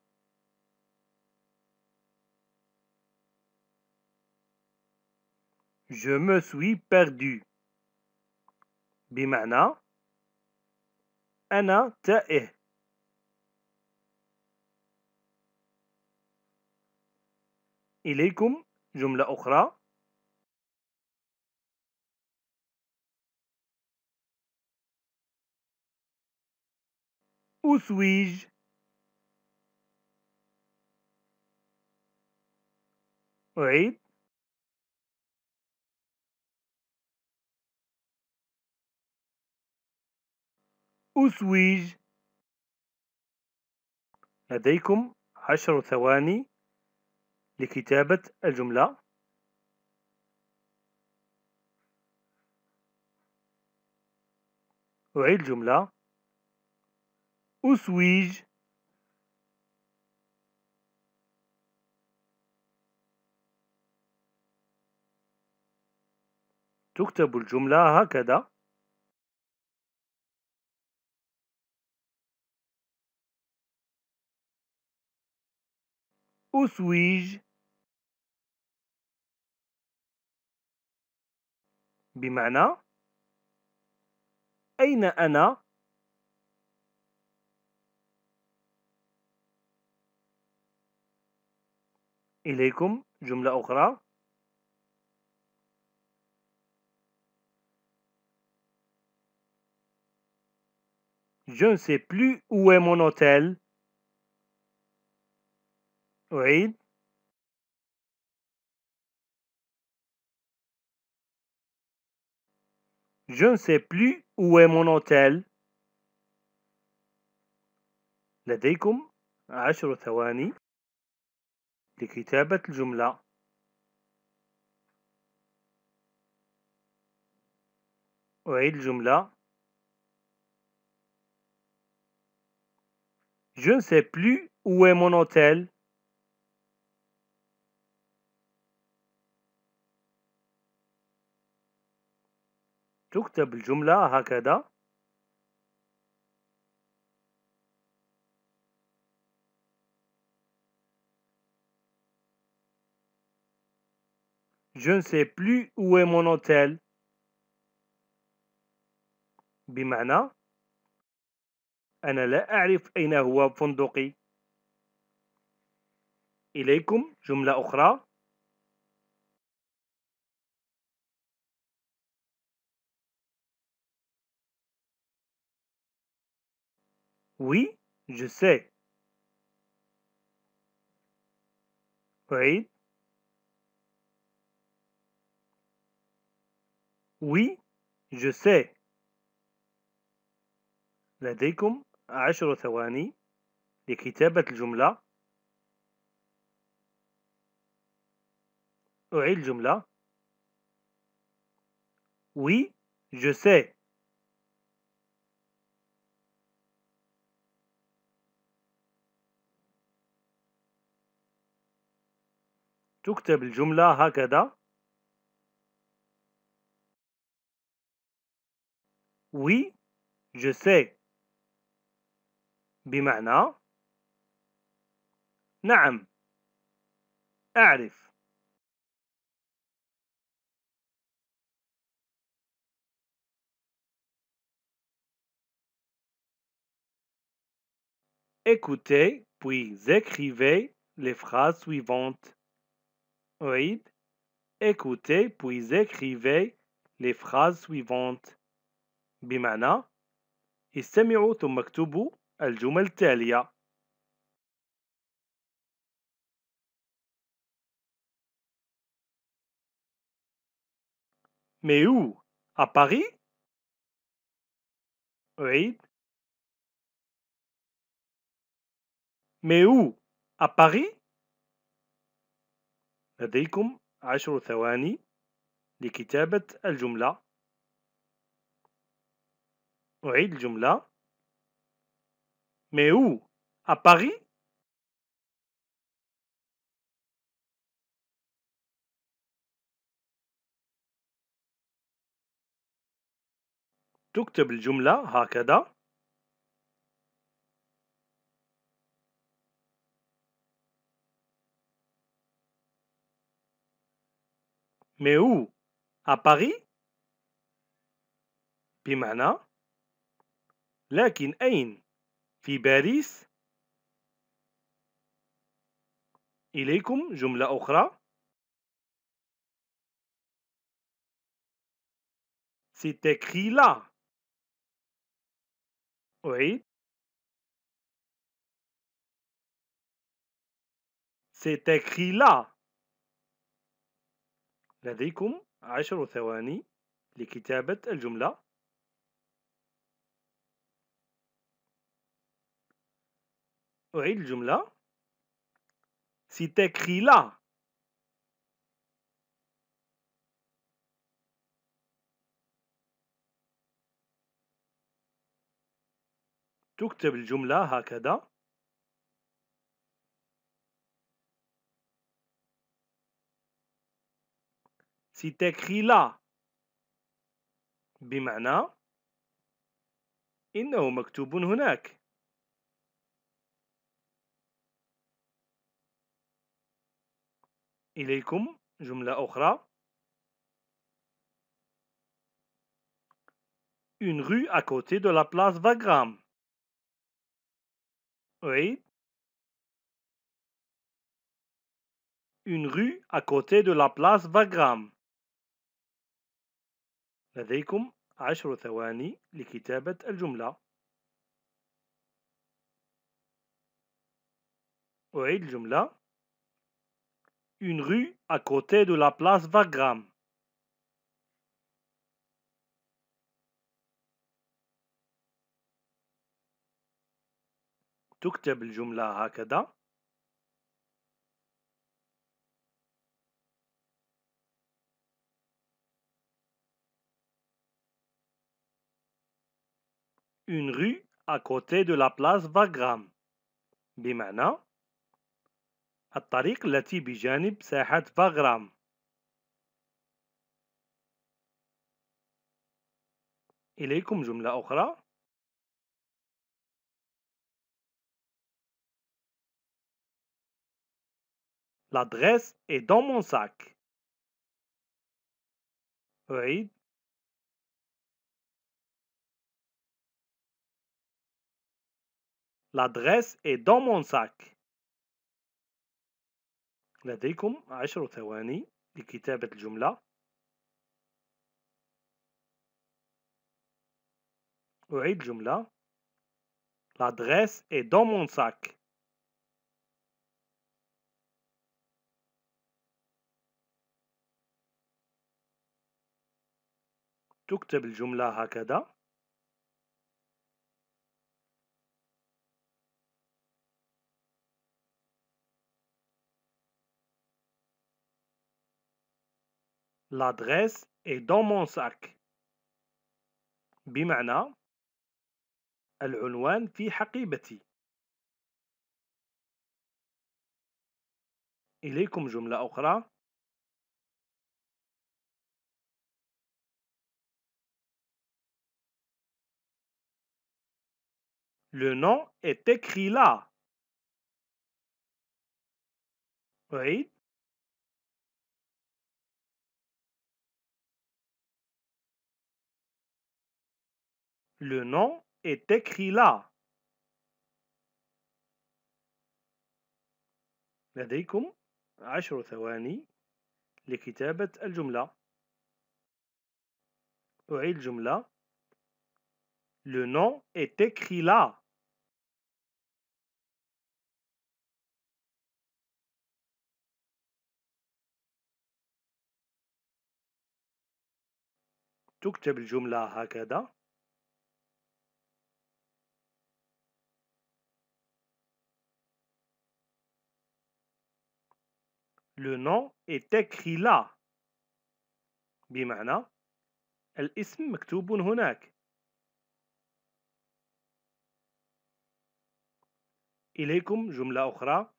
Je me suis perdu. بمعنى أنا تائه. إليكم جملة أخرى. Suis-je أعيد. suis-je لديكم عشر ثواني لكتابة الجملة. أعيد الجملة. Suis-je تكتب الجملة هكذا. Suis-je بمعنى أين أنا؟ إليكم جملة أخرى Je ne sais plus où est mon hôtel. أعيد Je ne sais plus où est mon hôtel. لديكم عشر ثواني لكتابة الجملة. أعيد الجملة. Je ne sais plus où est mon hôtel. تكتب الجملة هكذا. Je ne sais plus où est mon hôtel. بمعنى أنا لا أعرف أين هو فندقي إليكم جملة أخرى Oui, je sais. أعيد Oui, je sais. لديكم عشر ثواني لكتابة الجملة أعيد الجملة Oui, je sais. تكتب الجملة هكذا Oui, je sais. بمعنى نعم أعرف Écoutez puis écrivez les phrases suivantes. أعيد Écoutez puis écrivez les phrases suivantes. بمعنى استمعوا ثم اكتبوا الجمل التالية. Mais où? À Paris? أعيد Mais où? À Paris? لديكم عشر ثواني لكتابة الجملة. أعيد الجملة. Mais où À Paris تكتب الجملة هكذا. Mais où À Paris بمعنى لكن أين؟ في باريس؟ إليكم. جملة أخرى. C'est écrit là. أعيد C'est écrit là. لديكم عشر ثواني لكتابة الجملة. أعيد الجملة C'est écrit là. تكتب الجملة هكذا C'est écrit là. بمعنى إنه مكتوب هناك إليكم جملة أخرى Une rue à côté de la place Wagram. Oui. Une rue à côté de la place Wagram. لديكم عشر ثواني لكتابة الجملة أعيد الجملة Une rue à côté de la place Wagram. تكتب الجملة هكذا Une rue à côté de la place Wagram. بمعنى الطريق التي بجانب ساحة فاغرام إليكم جملة أخرى L'adresse est dans mon sac. أعيد L'adresse est dans mon sac. لديكم عشر ثواني لكتابة الجملة. أعيد الجملة. L'adresse est dans mon sac. تكتب الجملة هكذا L'adresse est dans mon sac. بمعنى العنوان في حقيبتي. إليكم جملة أخرى. Le nom est écrit là. أعيد Le nom est écrit là. لديكم عشر ثواني لكتابة الجملة. أعيد الجملة. Le nom est écrit là. تكتب الجملة هكذا Le nom est écrit là بمعنى الاسم مكتوب هناك إليكم جملة أخرى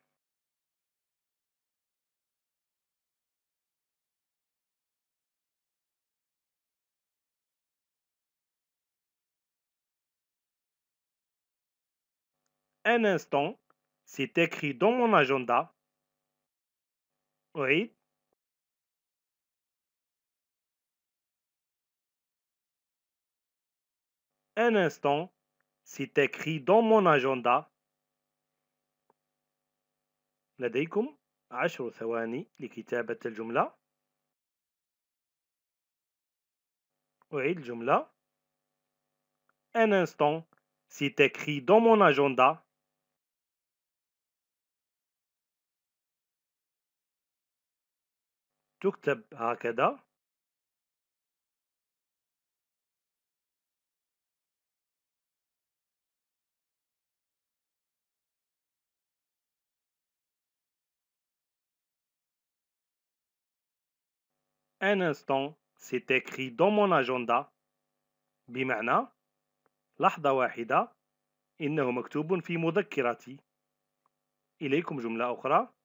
Un instant, c'est écrit dans mon agenda. Oui. Un instant, c'est écrit dans mon agenda. لديكم عشر ثواني لكتابة الجملة. أعيد الجملة. Un instant, c'est écrit dans mon agenda. تكتب هكذا. Un instant, c'est écrit dans mon agenda. بمعنى لحظة واحدة إنه مكتوب في مذكرتي. إليكم جملة أخرى.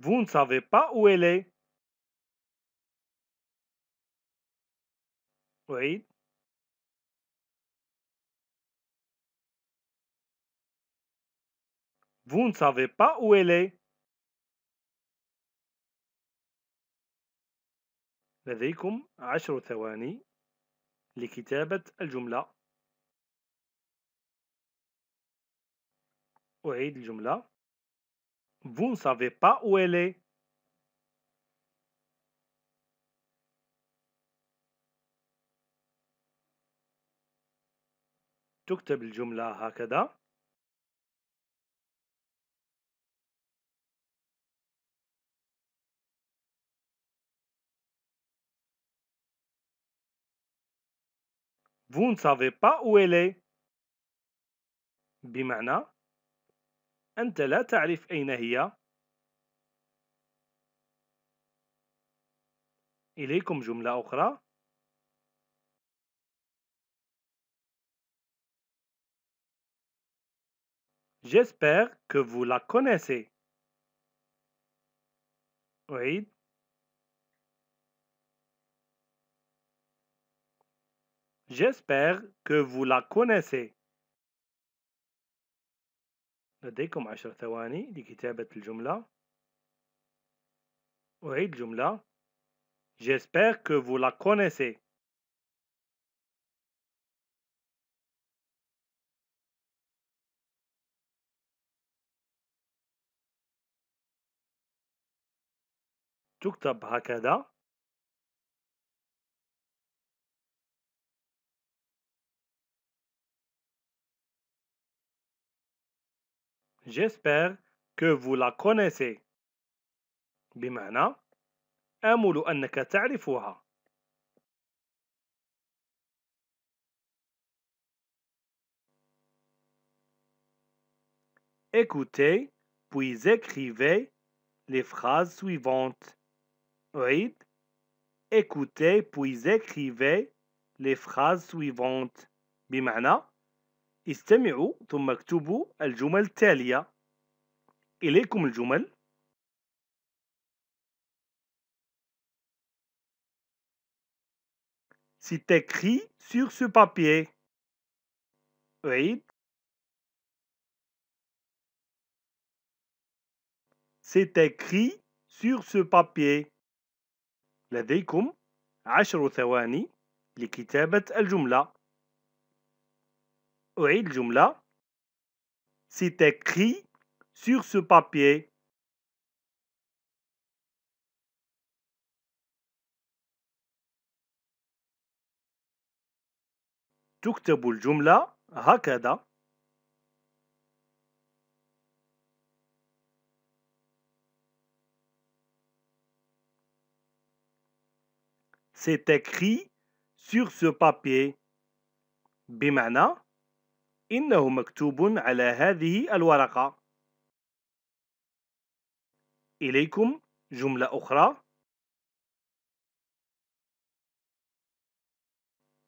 Vous ne savez pas où elle est. Oui. Vous ne savez pas où elle est. لديكم عشر ثواني لكتابة الجملة. أعيد الجملة. Vous ne savez pas où elle est. تكتب الجملة هكذا Vous ne savez pas où elle est. بمعنى أنت لا تعرف أين هي. إليكم جملة أخرى. J'espère que vous la connaissez. أعيد. J'espère que vous la connaissez. لديكم عشر ثواني لكتابة الجملة. أعيد الجملة J'espère que vous la connaissez. تكتب هكذا. J'espère que vous la connaissez بمعنى آمل أنك تعرفها Écoutez puis écrivez les phrases suivantes. أعيد Écoutez puis écrivez les phrases suivantes بمعنى استمعوا ثم اكتبوا الجمل التالية إليكم الجمل C'est écrit sur ce papier. أعيد C'est écrit sur ce papier. لديكم عشر ثواني لكتابة الجملة. أعيد الجملة. C'est écrit sur ce papier. تكتب الجملة هكذا C'est écrit sur ce papier بمعنى إنه مكتوب على هذه الورقة إليكم جملة أخرى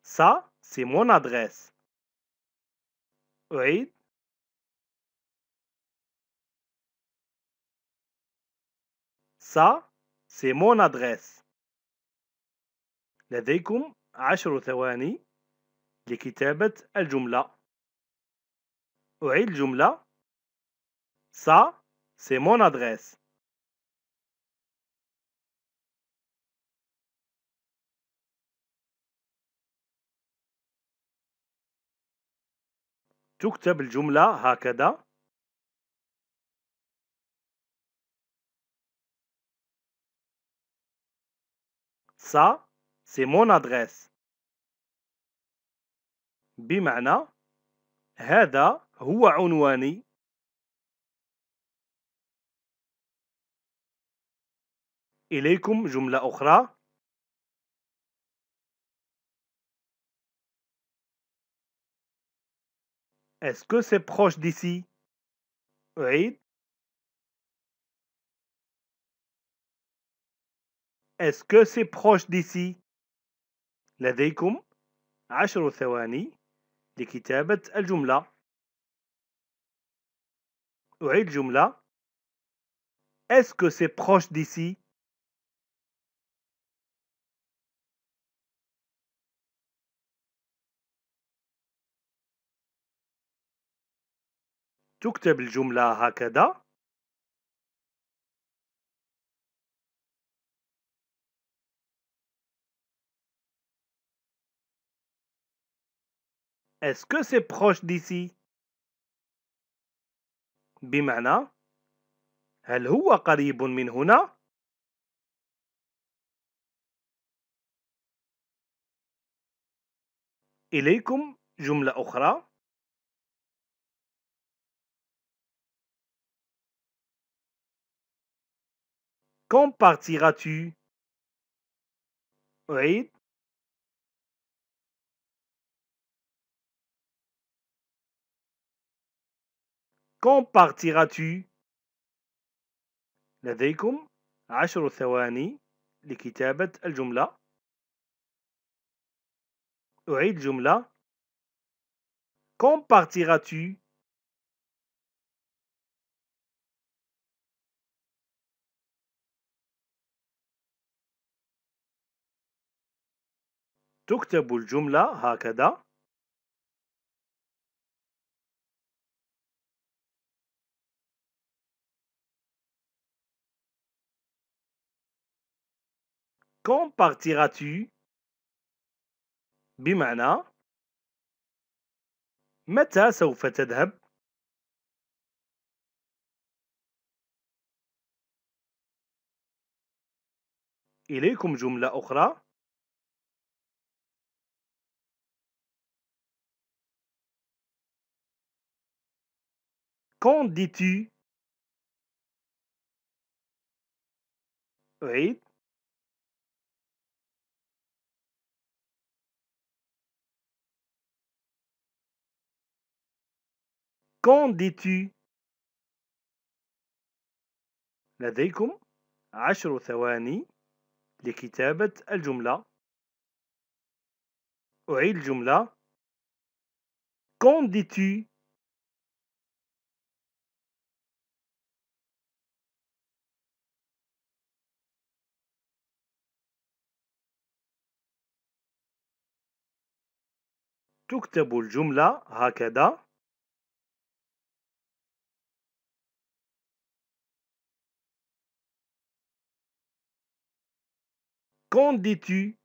Ça, c'est mon adresse. أعيد Ça, c'est mon adresse. لديكم عشر ثواني لكتابة الجملة. أعيد الجملة. Ça, c'est mon adresse. تكتب الجملة هكذا Ça, c'est mon adresse. بمعنى هذا هو عنواني. إليكم جملة أخرى. Est-ce que c'est proche d'ici أعيد Est-ce que c'est proche d'ici لديكم عشر ثواني لكتابة الجملة أعيد الجملة Est-ce que c'est proche d'ici تكتب الجملة هكذا Est-ce que c'est proche d'ici بمعنى هل هو قريب من هنا؟ إليكم جملة أخرى. Quand partiras-tu? أعيد Quand partiras-tu لديكم عشر ثواني لكتابة الجملة. أعيد جملة. Quand partiras-tu تكتب الجملة هكذا. Quand partiras-tu? بمعنى متى سوف تذهب؟ إليكم جملة أخرى. Qu'en dis-tu? أعيد Qu'en dis-tu لديكم عشر ثواني لكتابة الجملة. أعيد الجملة. Qu'en dis-tu تكتب الجملة هكذا. Qu'en dis-tu?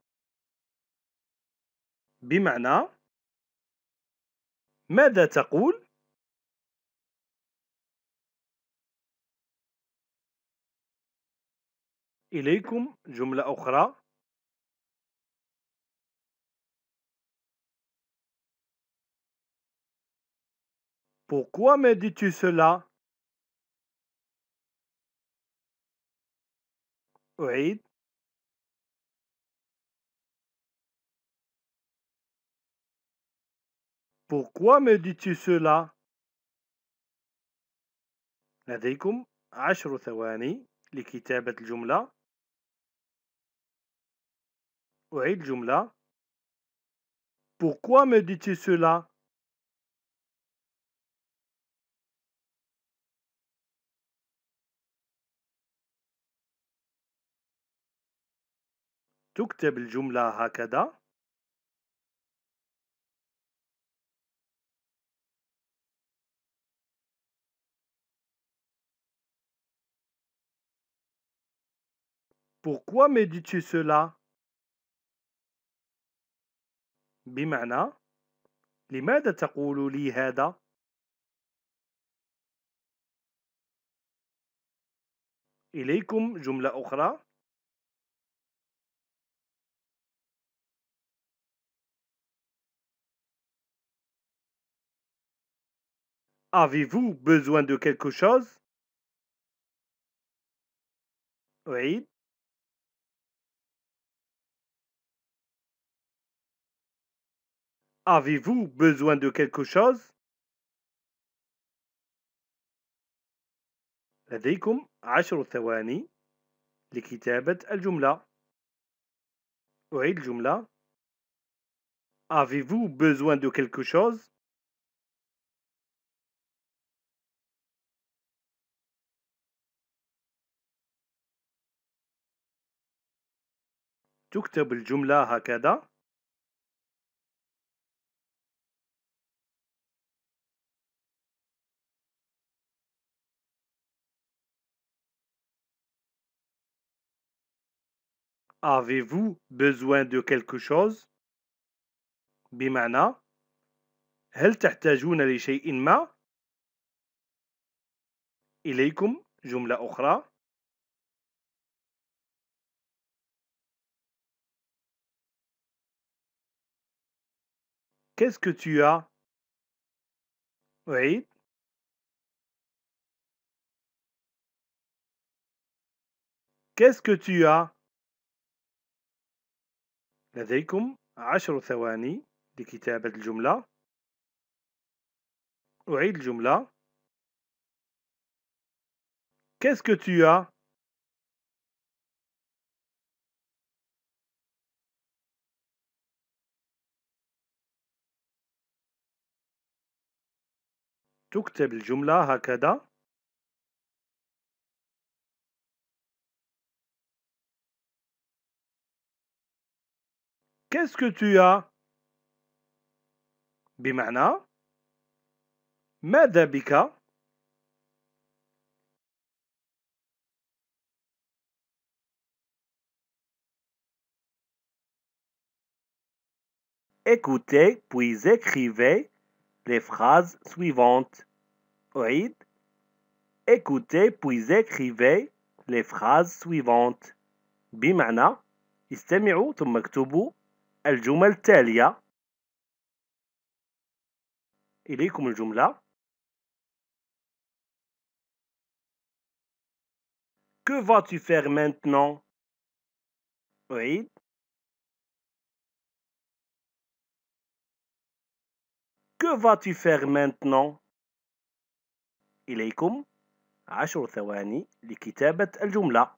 بمعنى ماذا تقول؟ إليكم. جملة أخرى. Pourquoi me dis-tu cela أعيد. Pourquoi me dis-tu cela? لديكم عشر ثواني لكتابة الجملة. أعيد الجملة. Pourquoi me dis-tu cela? تكتب الجملة هكذا. Pourquoi me dis-tu cela بمعنى لماذا تقول لي هذا إليكم جملة أخرى Avez-vous besoin de quelque chose أعيد Avez-vous besoin de quelque chose لديكم عشر ثواني لكتابة الجملة أعيد الجملة Avez-vous besoin de quelque chose تكتب الجملة هكذا Avez-vous besoin de quelque chose بمعنى هل تحتاجون لشيء ما إليكم جملة أخرى Qu'est-ce que tu as أعيد Qu'est-ce que tu as لديكم عشر ثواني لكتابة الجملة. أعيد الجملة. Qu'est-ce que tu as? تكتب الجملة هكذا. Qu'est-ce que tu as? Bimana? ماذا بك Écoutez puis écrivez les phrases suivantes. Oïd. Écoutez puis écrivez les phrases suivantes. Bimana. استمعوا ثم اكتبوا الجمل التالية. إليكم الجملة. Que vas-tu faire maintenant? أعيد Que vas-tu faire maintenant? إليكم. عشر ثواني لكتابة الجملة.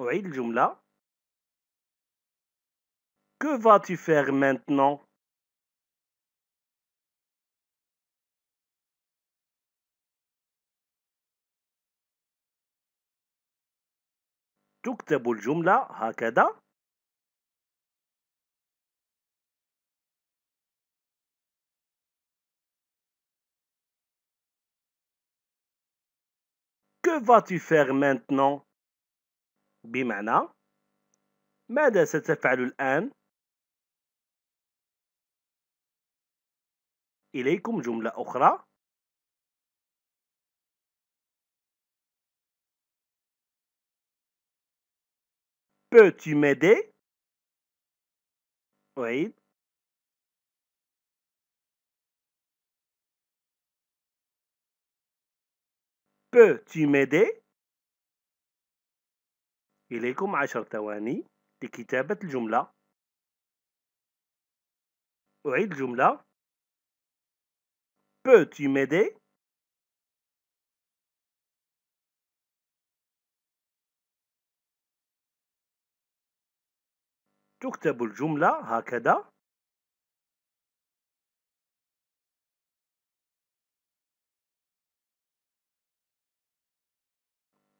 أعيد الجملة. Que vas-tu faire maintenant تكتب الجملة هكذا Que vas-tu faire maintenant بمعنى ماذا ستفعل الآن إليكم جملة أخرى. Peux-tu m'aider? أعيد Peux-tu m'aider? إليكم عشر ثواني لكتابة الجملة. أعيد الجملة. Peux-tu m'aider? تكتب الجملة هكذا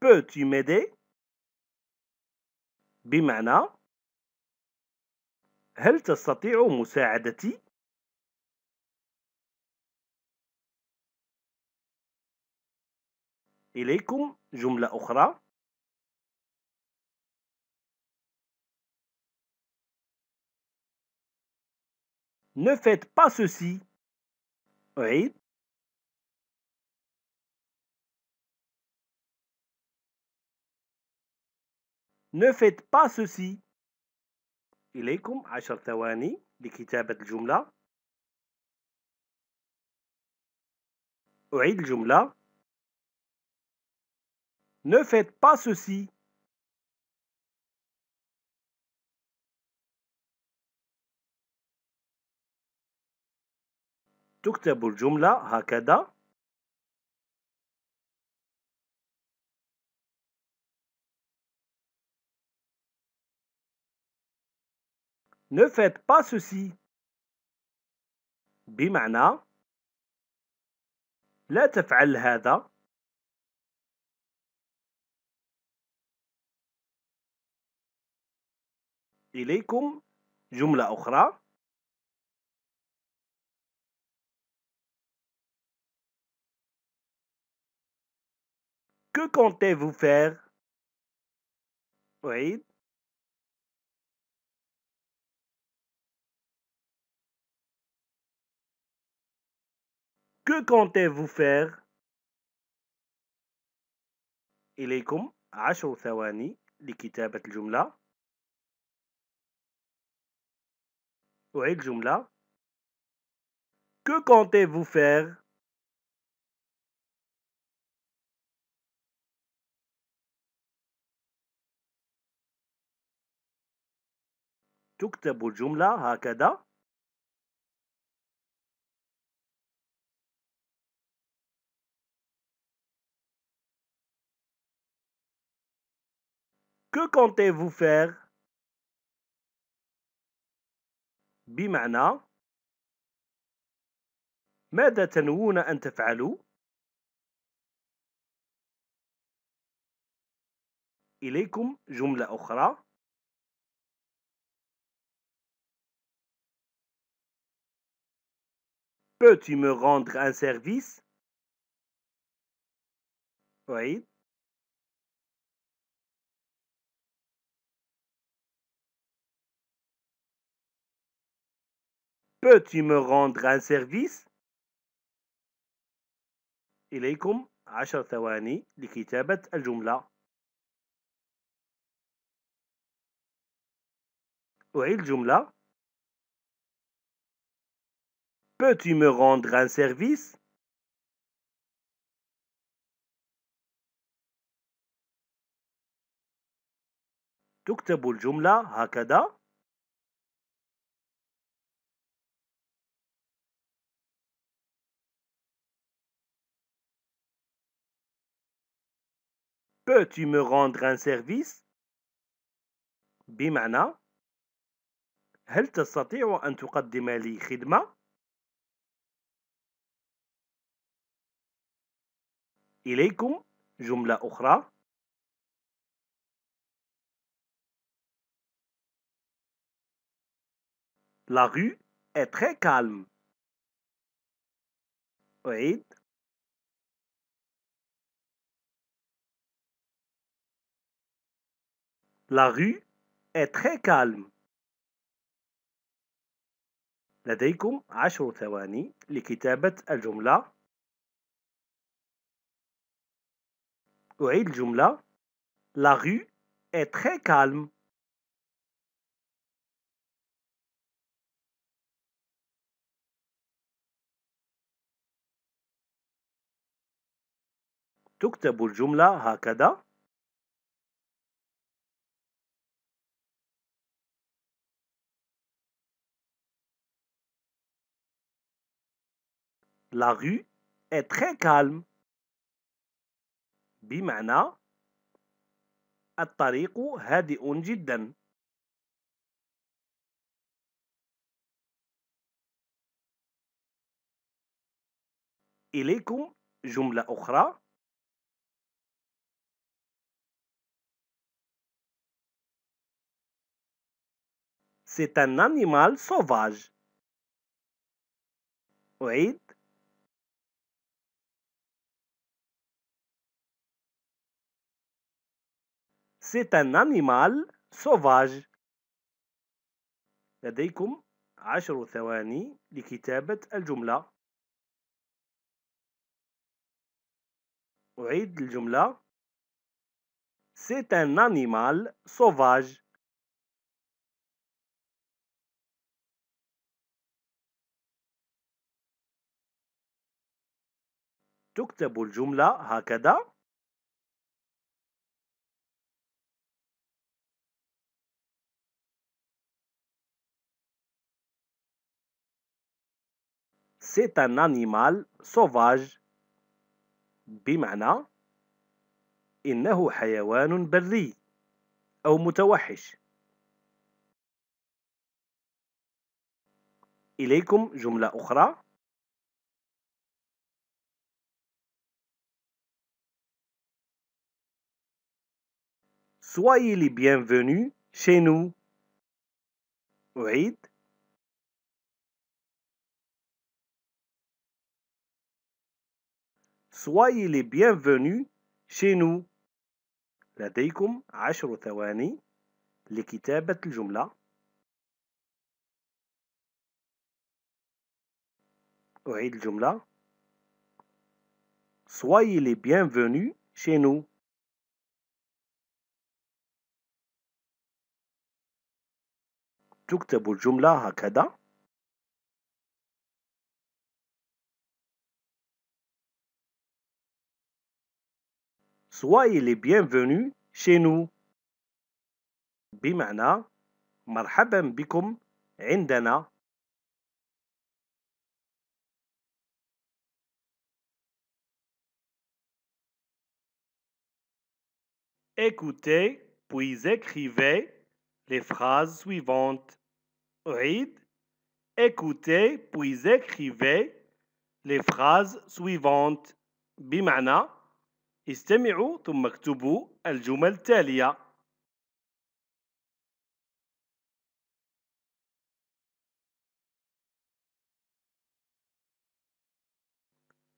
Peux-tu m'aider? بمعنى هل تستطيع مساعدتي؟ إليكم جملة أخرى Ne faites pas ceci. أعيد Ne faites pas ceci. إليكم عشر ثواني لكتابة الجملة. أعيد الجملة. Ne faites pas ceci. تكتب الجملة هكذا Ne faites pas ceci. بمعنى لا تفعل هذا إليكم جملة أخرى. Que comptez-vous faire? أعيد Que comptez-vous faire? إليكم. عشر ثواني لكتابة الجملة. أعيد الجملة Que comptez-vous faire تكتب الجملة هكذا Que comptez-vous faire بمعنى ماذا تنوون أن تفعلوا؟ إليكم جملة أخرى. Peux-tu me rendre un service أعيد Peux-tu me rendre un service? إليكم عشر ثواني لكتابة الجملة أعيد الجملة Peux-tu me rendre un service? تكتب الجملة هكذا Peux-tu me rendre un service بمعنى هل تستطيع أن تقدم لي خدمة؟ إليكم جملة أخرى La rue est très calme. أعيد La rue est très calme. لديكم عشر ثواني لكتابة الجملة أعيد الجملة La rue est très calme. تكتب الجملة هكذا La rue est très calme. بمعنى الطريق هادئ جدا إليكم جملة أخرى C'est un animal sauvage. أعيد C'est un animal sauvage. لديكم عشر ثواني لكتابة الجملة. أعيد الجملة. C'est un animal sauvage. تكتب الجملة هكذا C'est un animal sauvage بمعنى إنه حيوان بري أو متوحش إليكم جملة أخرى Soyez les bienvenus chez nous. أعيد Soyez les bienvenus chez nous. لديكم عشر ثواني لكتابة الجملة. أعيد الجملة. Soyez les bienvenus chez nous. تكتب الجملة هكذا Soyez les bienvenus chez nous بمعنى مرحبا بكم عندنا Écoutez puis écrivez les phrases suivantes. أعيد Écoutez puis écrivez les phrases suivantes بمعنى استمعوا ثم اكتبوا الجمل التالية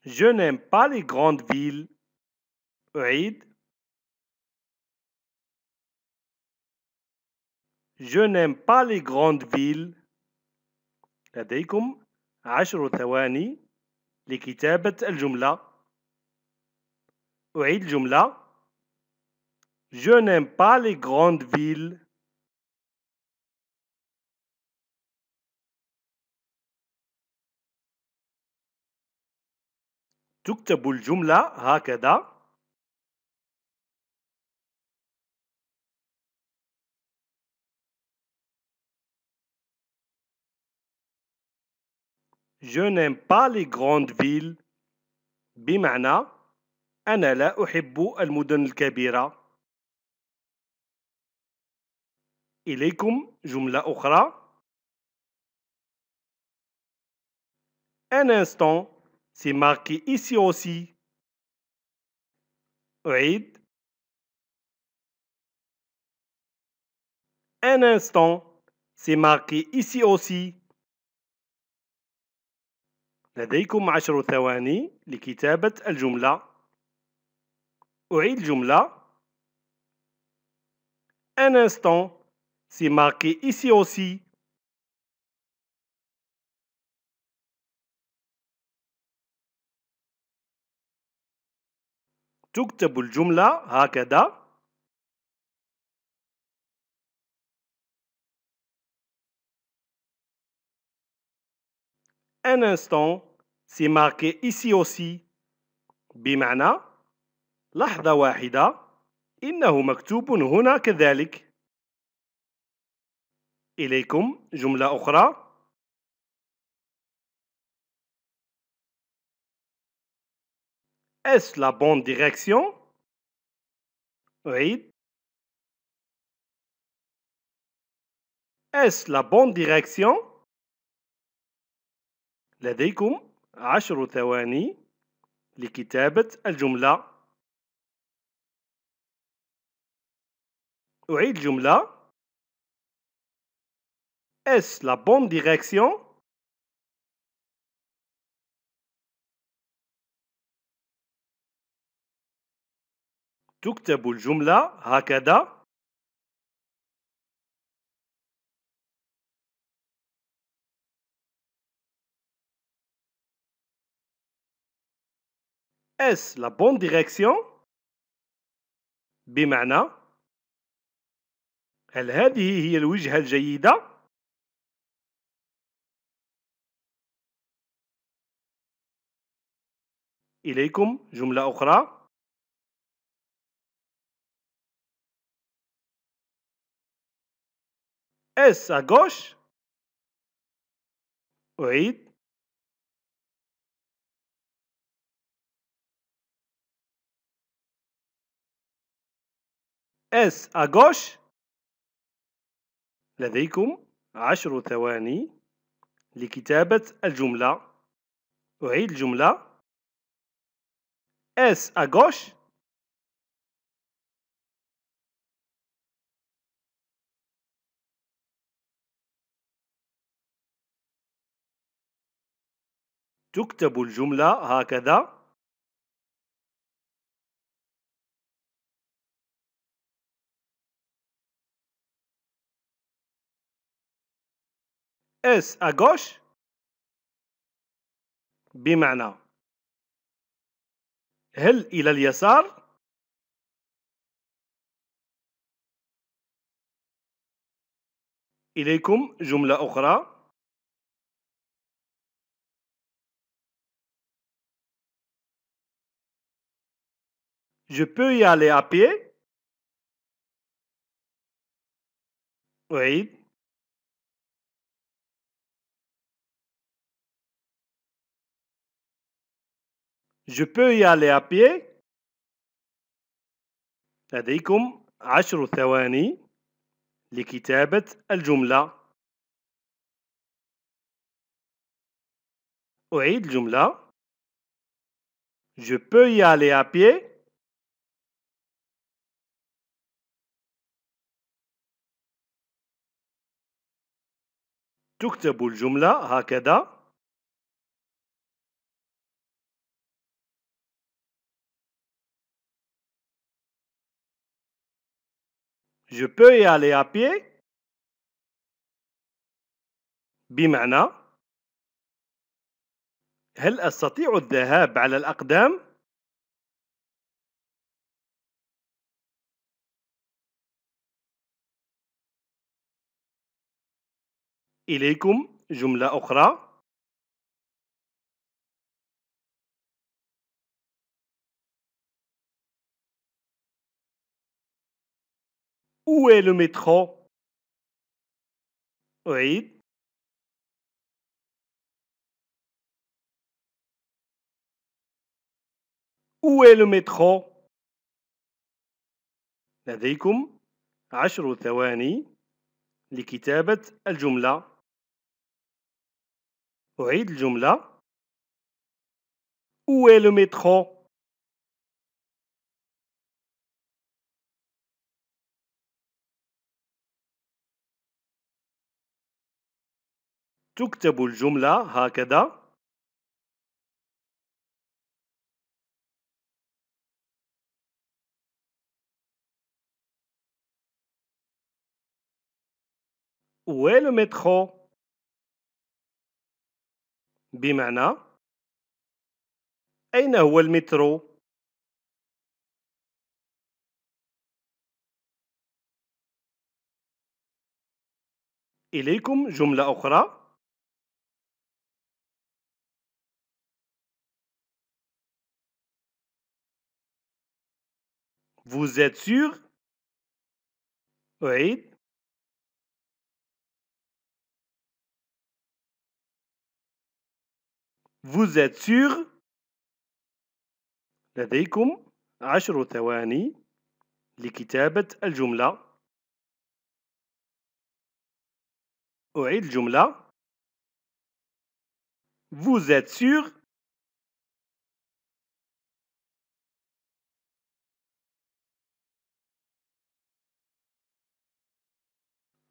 Je n'aime pas les grandes villes. أعيد Je n'aime pas les grandes villes. لديكم عشر ثواني لكتابة الجملة أعيد الجملة Je n'aime pas les grandes villes. تكتب الجملة هكذا Je n'aime pas les grandes villes بمعنى أنا لا أحب المدن الكبيرة إليكم جملة أخرى Un instant, c'est marqué ici aussi. أعيد Un instant, c'est marqué ici aussi. لديكم عشر ثواني لكتابة الجملة. أعيد الجملة. Un instant, c'est marqué ici aussi. تكتب الجملة هكذا Un instant, c'est marqué ici aussi. بمعنى لحظة واحدة. إنه مكتوب هنا كذلك. إليكم. جملة أخرى. Est-ce la bonne direction? أعيد Est-ce la bonne direction? لديكم عشر ثواني لكتابة الجملة. أعيد الجملة Est-ce la bonne direction تكتب الجملة هكذا Est-ce la bonne direction? Bimana. هل هذه هي الوجهة الجيدة؟ إليكم. جملة أخرى. Est-ce à gauche أعيد. Est-ce à gauche لديكم عشر ثواني لكتابة الجملة. أعيد الجملة. Est-ce à gauche تكتب الجملة هكذا. Est-ce à بمعنى هل إلى اليسار؟ إليكم جملة أخرى. Je peux y aller à pied. أعيد Je peux y aller à pied. لديكم عشر ثواني لكتابة الجملة. أعيد الجملة. Je peux y aller à pied. تكتب الجملة هكذا. Je peux y aller à pied? بمعنى هل أستطيع الذهاب على الأقدام؟ إليكم. جملة أخرى. Où est le métro? أعيد Où est le métro? لديكم عشر ثواني لكتابة الجملة. أعيد الجملة. Où est le métro? تكتب الجملة هكذا. Où est بمعنى أين هو المترو؟ إليكم جملة أخرى. Vous êtes sûr? أعيد Vous êtes sûr? لديكم عشر ثواني لكتابة الجملة أعيد الجملة Vous êtes sûr?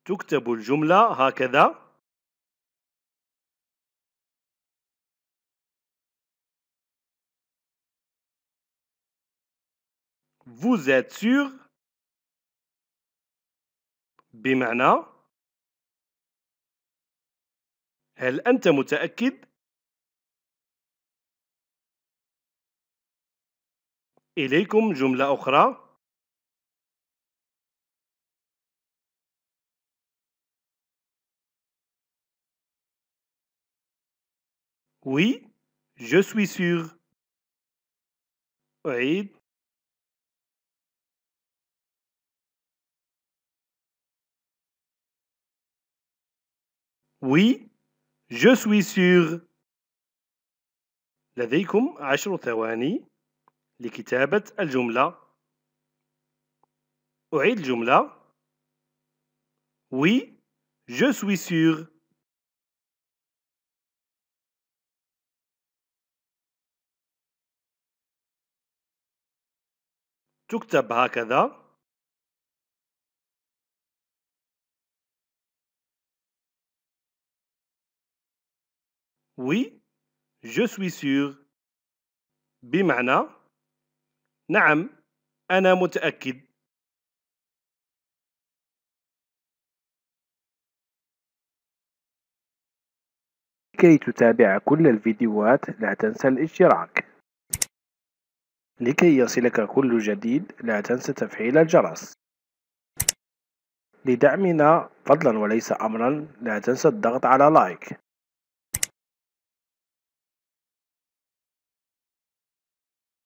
تكتب الجملة هكذا. Vous êtes sûr? بمعنى هل أنت متأكد؟ إليكم جملة أخرى. Oui, je suis sûr. أعيد Oui, je suis sûr. لديكم عشر ثواني لكتابة الجملة. أعيد الجملة. Oui, je suis sûr. تكتب هكذا Oui, je suis sûr. بمعنى نعم أنا متأكد. لكي تتابع كل الفيديوهات لا تنسى الاشتراك لكي يصلك كل جديد لا تنسى تفعيل الجرس. لدعمنا فضلا وليس أمرا لا تنسى الضغط على لايك